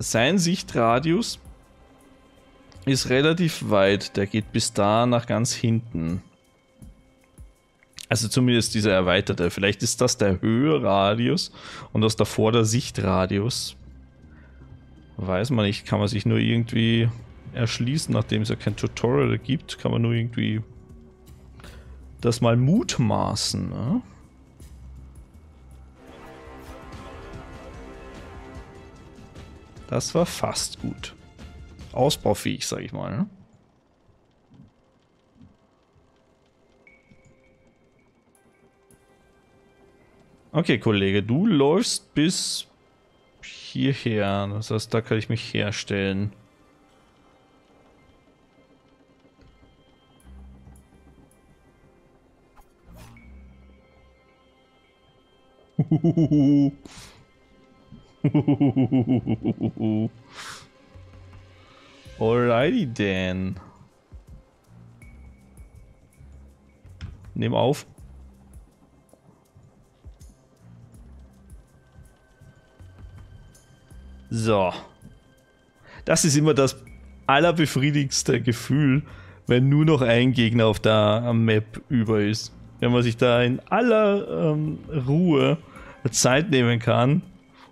Sein Sichtradius ist relativ weit. Der geht bis da nach ganz hinten. Also zumindest dieser erweiterte. Vielleicht ist das der Höherradius und das davor der Sichtradius. Weiß man nicht. Kann man sich nur irgendwie erschließen, nachdem es ja kein Tutorial gibt. Kann man nur irgendwie das mal mutmaßen. Ne? Das war fast gut. Ausbaufähig, sag ich mal. Ne? Okay, Kollege, du läufst bis hierher. Das heißt, da kann ich mich herstellen. (laughs) Alrighty then. Nimm auf. So. Das ist immer das allerbefriedigendste Gefühl, wenn nur noch ein Gegner auf der Map über ist. Wenn man sich da in aller ähm, Ruhe Zeit nehmen kann,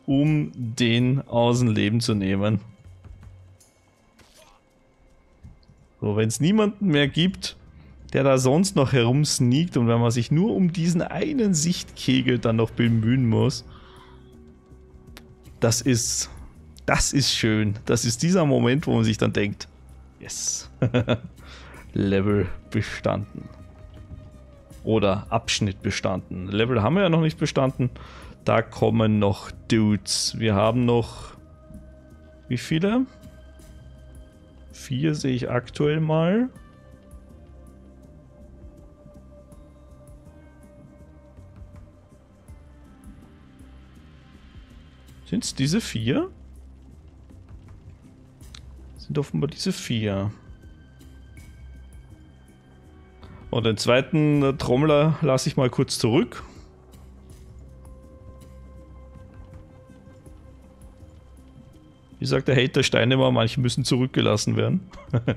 um den aus dem Leben zu nehmen. So, wenn es niemanden mehr gibt, der da sonst noch herumsneakt und wenn man sich nur um diesen einen Sichtkegel dann noch bemühen muss, das ist das ist schön. Das ist dieser Moment, wo man sich dann denkt, yes, (laughs) Level bestanden. Oder Abschnitt bestanden. Level haben wir ja noch nicht bestanden. Da kommen noch Dudes. Wir haben noch... Wie viele? Vier sehe ich aktuell mal. Sind es diese vier? Sind offenbar diese vier. Und den zweiten Trommler lasse ich mal kurz zurück. Wie sagt der Hater Steinemann, manche müssen zurückgelassen werden. (laughs)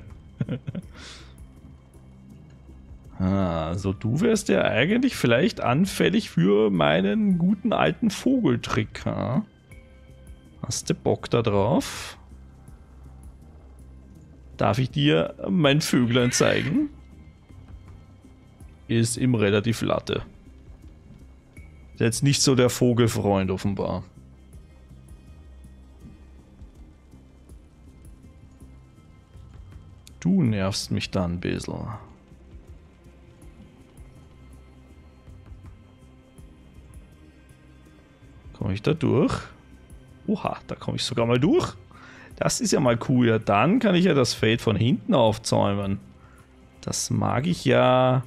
ah, also du wärst ja eigentlich vielleicht anfällig für meinen guten alten Vogeltrick. Ha? Hast du Bock da drauf? Darf ich dir mein Vöglein zeigen? Ist ihm relativ latte. Ist jetzt nicht so der Vogelfreund offenbar. Du nervst mich dann bisschen. Komme ich da durch? Oha, da komme ich sogar mal durch. Das ist ja mal cool. Ja, dann kann ich ja das Feld von hinten aufzäumen. Das mag ich ja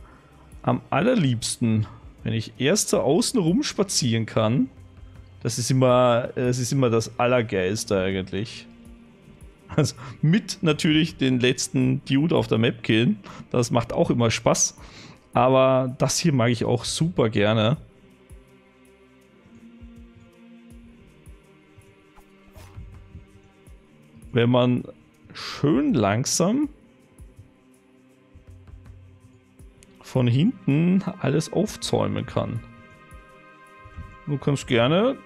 am allerliebsten. Wenn ich erst so außen rum spazieren kann. Das ist immer, das ist immer das Allergeilste eigentlich. Also mit natürlich den letzten Dude auf der Map killen. Das macht auch immer Spaß. Aber das hier mag ich auch super gerne. Wenn man schön langsam von hinten alles aufzäumen kann. Du kannst gerne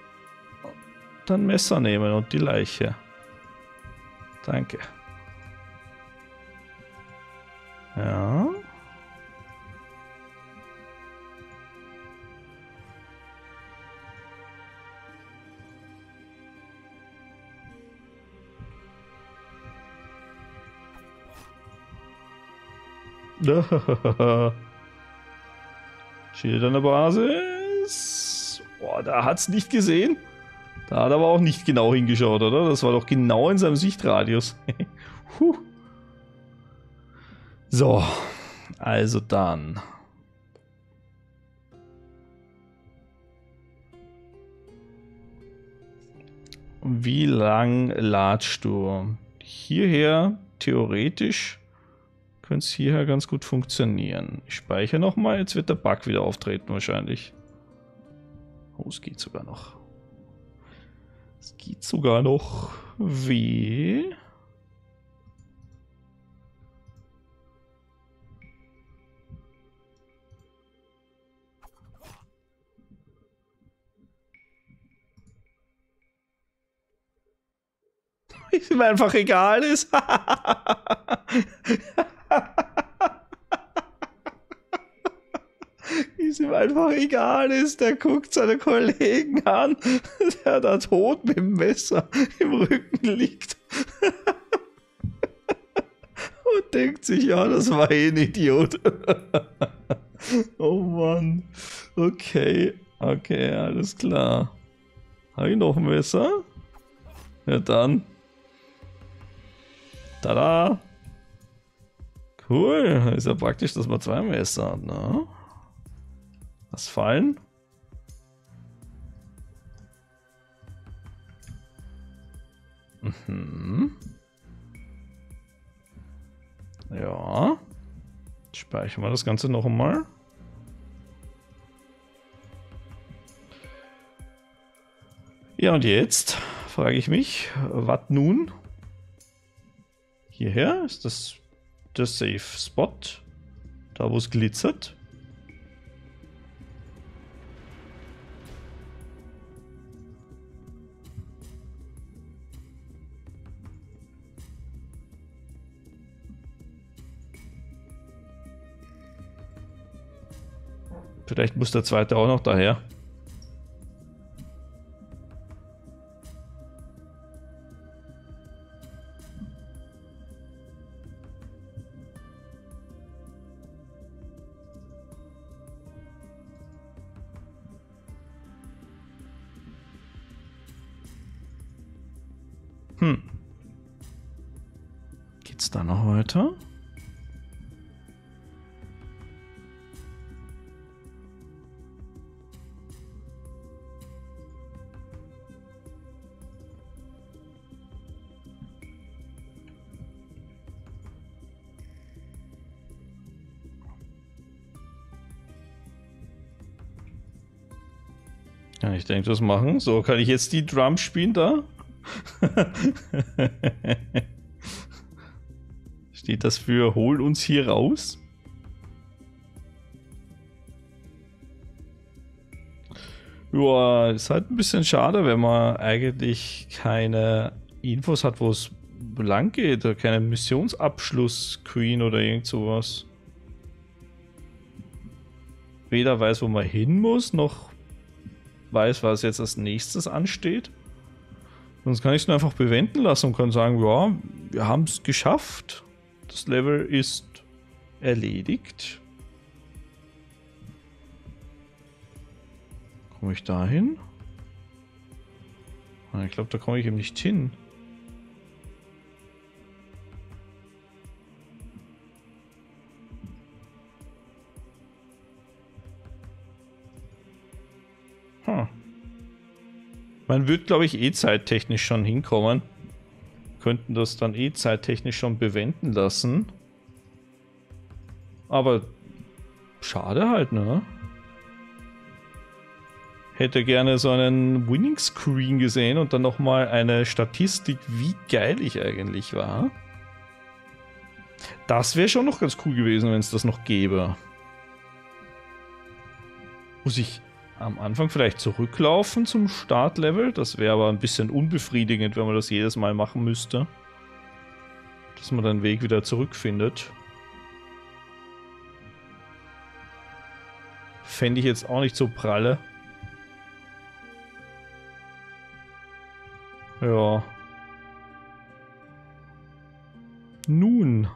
dein Messer nehmen und die Leiche. Danke. Ja. (laughs) Schild an der Basis. Boah, da hat's nicht gesehen. Da hat er aber auch nicht genau hingeschaut, oder? Das war doch genau in seinem Sichtradius. (laughs) so, also dann. wie lang ladst du? Hierher, theoretisch, könnte es hierher ganz gut funktionieren. Ich speichere nochmal, jetzt wird der Bug wieder auftreten wahrscheinlich. Oh, es geht sogar noch. Es geht sogar noch. Wie? (laughs) Ist mir einfach egal (laughs) ist. Ist ihm einfach egal ist. Der guckt seine Kollegen an, der da tot mit dem Messer im Rücken liegt. Und denkt sich, ja, das war eh ein Idiot. Oh Mann. Okay, okay, alles klar. Habe ich noch ein Messer? Ja dann. Tada! Cool, ist ja praktisch, dass man zwei Messer hat, ne? Was fallen? Mhm. Ja. Speichern wir das Ganze noch einmal. Ja, und jetzt frage ich mich, was nun? Hierher ist das der Safe Spot. Da, wo es glitzert. Vielleicht muss der zweite auch noch daher. Hm. Geht's da noch weiter? Ich denke, das machen? So, kann ich jetzt die Drums spielen da? (laughs) Steht das für hol uns hier raus? Ja, ist halt ein bisschen schade, wenn man eigentlich keine Infos hat, wo es lang geht, oder keinen Missionsabschluss-Screen oder irgend sowas. Weder weiß, wo man hin muss, noch weiß, was jetzt als nächstes ansteht. Sonst kann ich es nur einfach bewenden lassen und kann sagen, ja, wir haben es geschafft. Das Level ist erledigt. Komme ich da hin? Ich glaube, da komme ich eben nicht hin. Man wird, glaube ich, eh zeittechnisch schon hinkommen. Könnten das dann eh zeittechnisch schon bewenden lassen. Aber schade halt, ne? Hätte gerne so einen Winning Screen gesehen und dann nochmal eine Statistik, wie geil ich eigentlich war. Das wäre schon noch ganz cool gewesen, wenn es das noch gäbe. Muss ich am Anfang vielleicht zurücklaufen zum Startlevel. Das wäre aber ein bisschen unbefriedigend, wenn man das jedes Mal machen müsste. Dass man den Weg wieder zurückfindet. Fände ich jetzt auch nicht so pralle. Ja. Nun.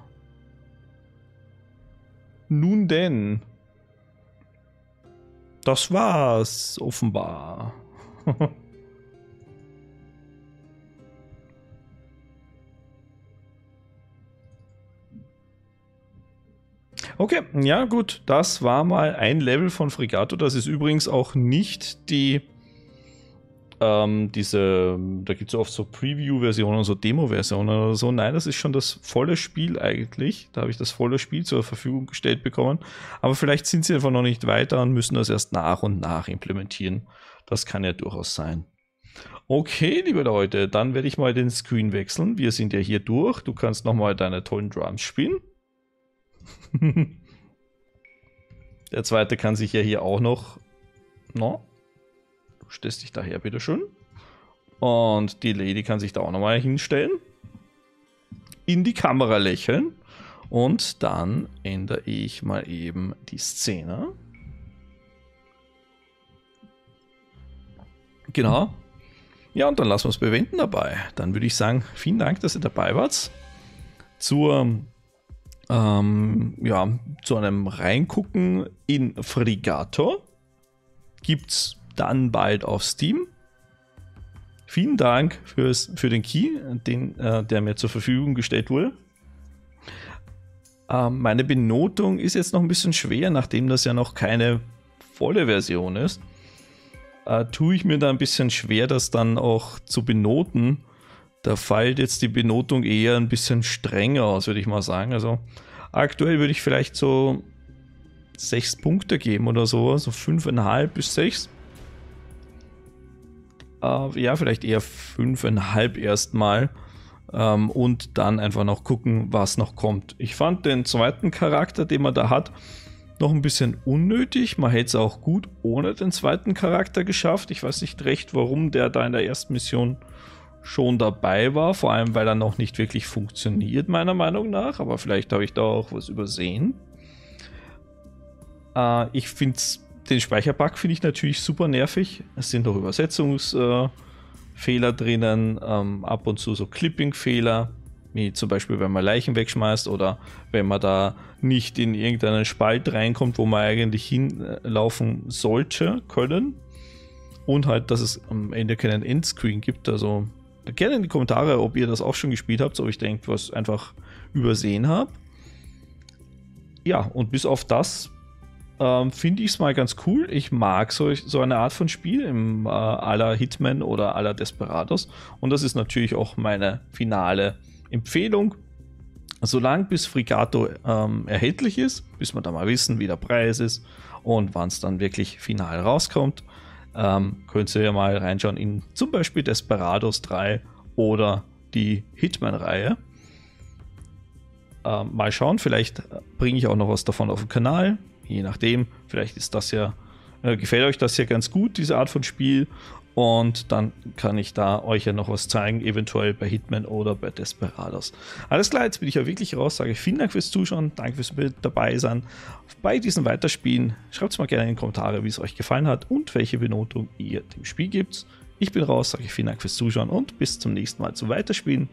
Nun denn. Das war's, offenbar. (laughs) Okay, ja gut, das war mal ein Level von Fregato. Das ist übrigens auch nicht die ähm, diese, da gibt es oft so Preview-Versionen, so Demo-Versionen oder so. Nein, das ist schon das volle Spiel eigentlich. Da habe ich das volle Spiel zur Verfügung gestellt bekommen. Aber vielleicht sind sie einfach noch nicht weiter und müssen das erst nach und nach implementieren. Das kann ja durchaus sein. Okay, liebe Leute, dann werde ich mal den Screen wechseln. Wir sind ja hier durch. Du kannst nochmal deine tollen Drums spielen. (laughs) Der zweite kann sich ja hier auch noch. No? Stellst dich daher, bitteschön. Und die Lady kann sich da auch nochmal hinstellen. In die Kamera lächeln. Und dann ändere ich mal eben die Szene. Genau. Ja, und dann lassen wir es bewenden dabei. Dann würde ich sagen, vielen Dank, dass ihr dabei wart. Zur, ähm, ja, zu einem Reingucken in Frigato. Gibt es dann bald auf Steam. Vielen Dank fürs, für den Key, den, äh, der mir zur Verfügung gestellt wurde. Ähm, meine Benotung ist jetzt noch ein bisschen schwer, nachdem das ja noch keine volle Version ist. Äh, tue ich mir da ein bisschen schwer, das dann auch zu benoten. Da fällt jetzt die Benotung eher ein bisschen strenger aus, würde ich mal sagen. Also aktuell würde ich vielleicht so sechs Punkte geben oder so, so fünfeinhalb bis sechs. Äh, ja, vielleicht eher fünfeinhalb erstmal. Ähm, und dann einfach noch gucken, was noch kommt. Ich fand den zweiten Charakter, den man da hat, noch ein bisschen unnötig. Man hätte es auch gut ohne den zweiten Charakter geschafft. Ich weiß nicht recht, warum der da in der ersten Mission schon dabei war. Vor allem, weil er noch nicht wirklich funktioniert, meiner Meinung nach. Aber vielleicht habe ich da auch was übersehen. Äh, ich finde es den Speicherbug finde ich natürlich super nervig. Es sind auch Übersetzungsfehler äh, drinnen, ähm, ab und zu so Clipping-Fehler, wie zum Beispiel, wenn man Leichen wegschmeißt oder wenn man da nicht in irgendeinen Spalt reinkommt, wo man eigentlich hinlaufen sollte können. Und halt, dass es am Ende keinen Endscreen gibt. Also gerne in die Kommentare, ob ihr das auch schon gespielt habt, ob ich denke, was einfach übersehen habe. Ja, und bis auf das ähm, finde ich es mal ganz cool. Ich mag so, so eine Art von Spiel im äh, aller Hitman oder aller Desperados. Und das ist natürlich auch meine finale Empfehlung. Solange bis Frigato ähm, erhältlich ist, bis wir da mal wissen, wie der Preis ist und wann es dann wirklich final rauskommt, ähm, könnt ihr ja mal reinschauen in zum Beispiel Desperados 3 oder die Hitman-Reihe. Ähm, mal schauen, vielleicht bringe ich auch noch was davon auf den Kanal. Je nachdem, vielleicht ist das ja, äh, gefällt euch das ja ganz gut, diese Art von Spiel. Und dann kann ich da euch ja noch was zeigen, eventuell bei Hitman oder bei Desperados. Alles klar, jetzt bin ich ja wirklich raus. Sage vielen Dank fürs Zuschauen, danke fürs mit dabei sein bei diesen Weiterspielen. Schreibt es mal gerne in die Kommentare, wie es euch gefallen hat und welche Benotung ihr dem Spiel gibt. Ich bin raus, sage vielen Dank fürs Zuschauen und bis zum nächsten Mal zu Weiterspielen.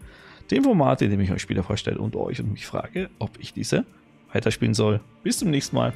Dem Format, in dem ich euch Spieler vorstelle und euch und mich frage, ob ich diese weiterspielen soll. Bis zum nächsten Mal.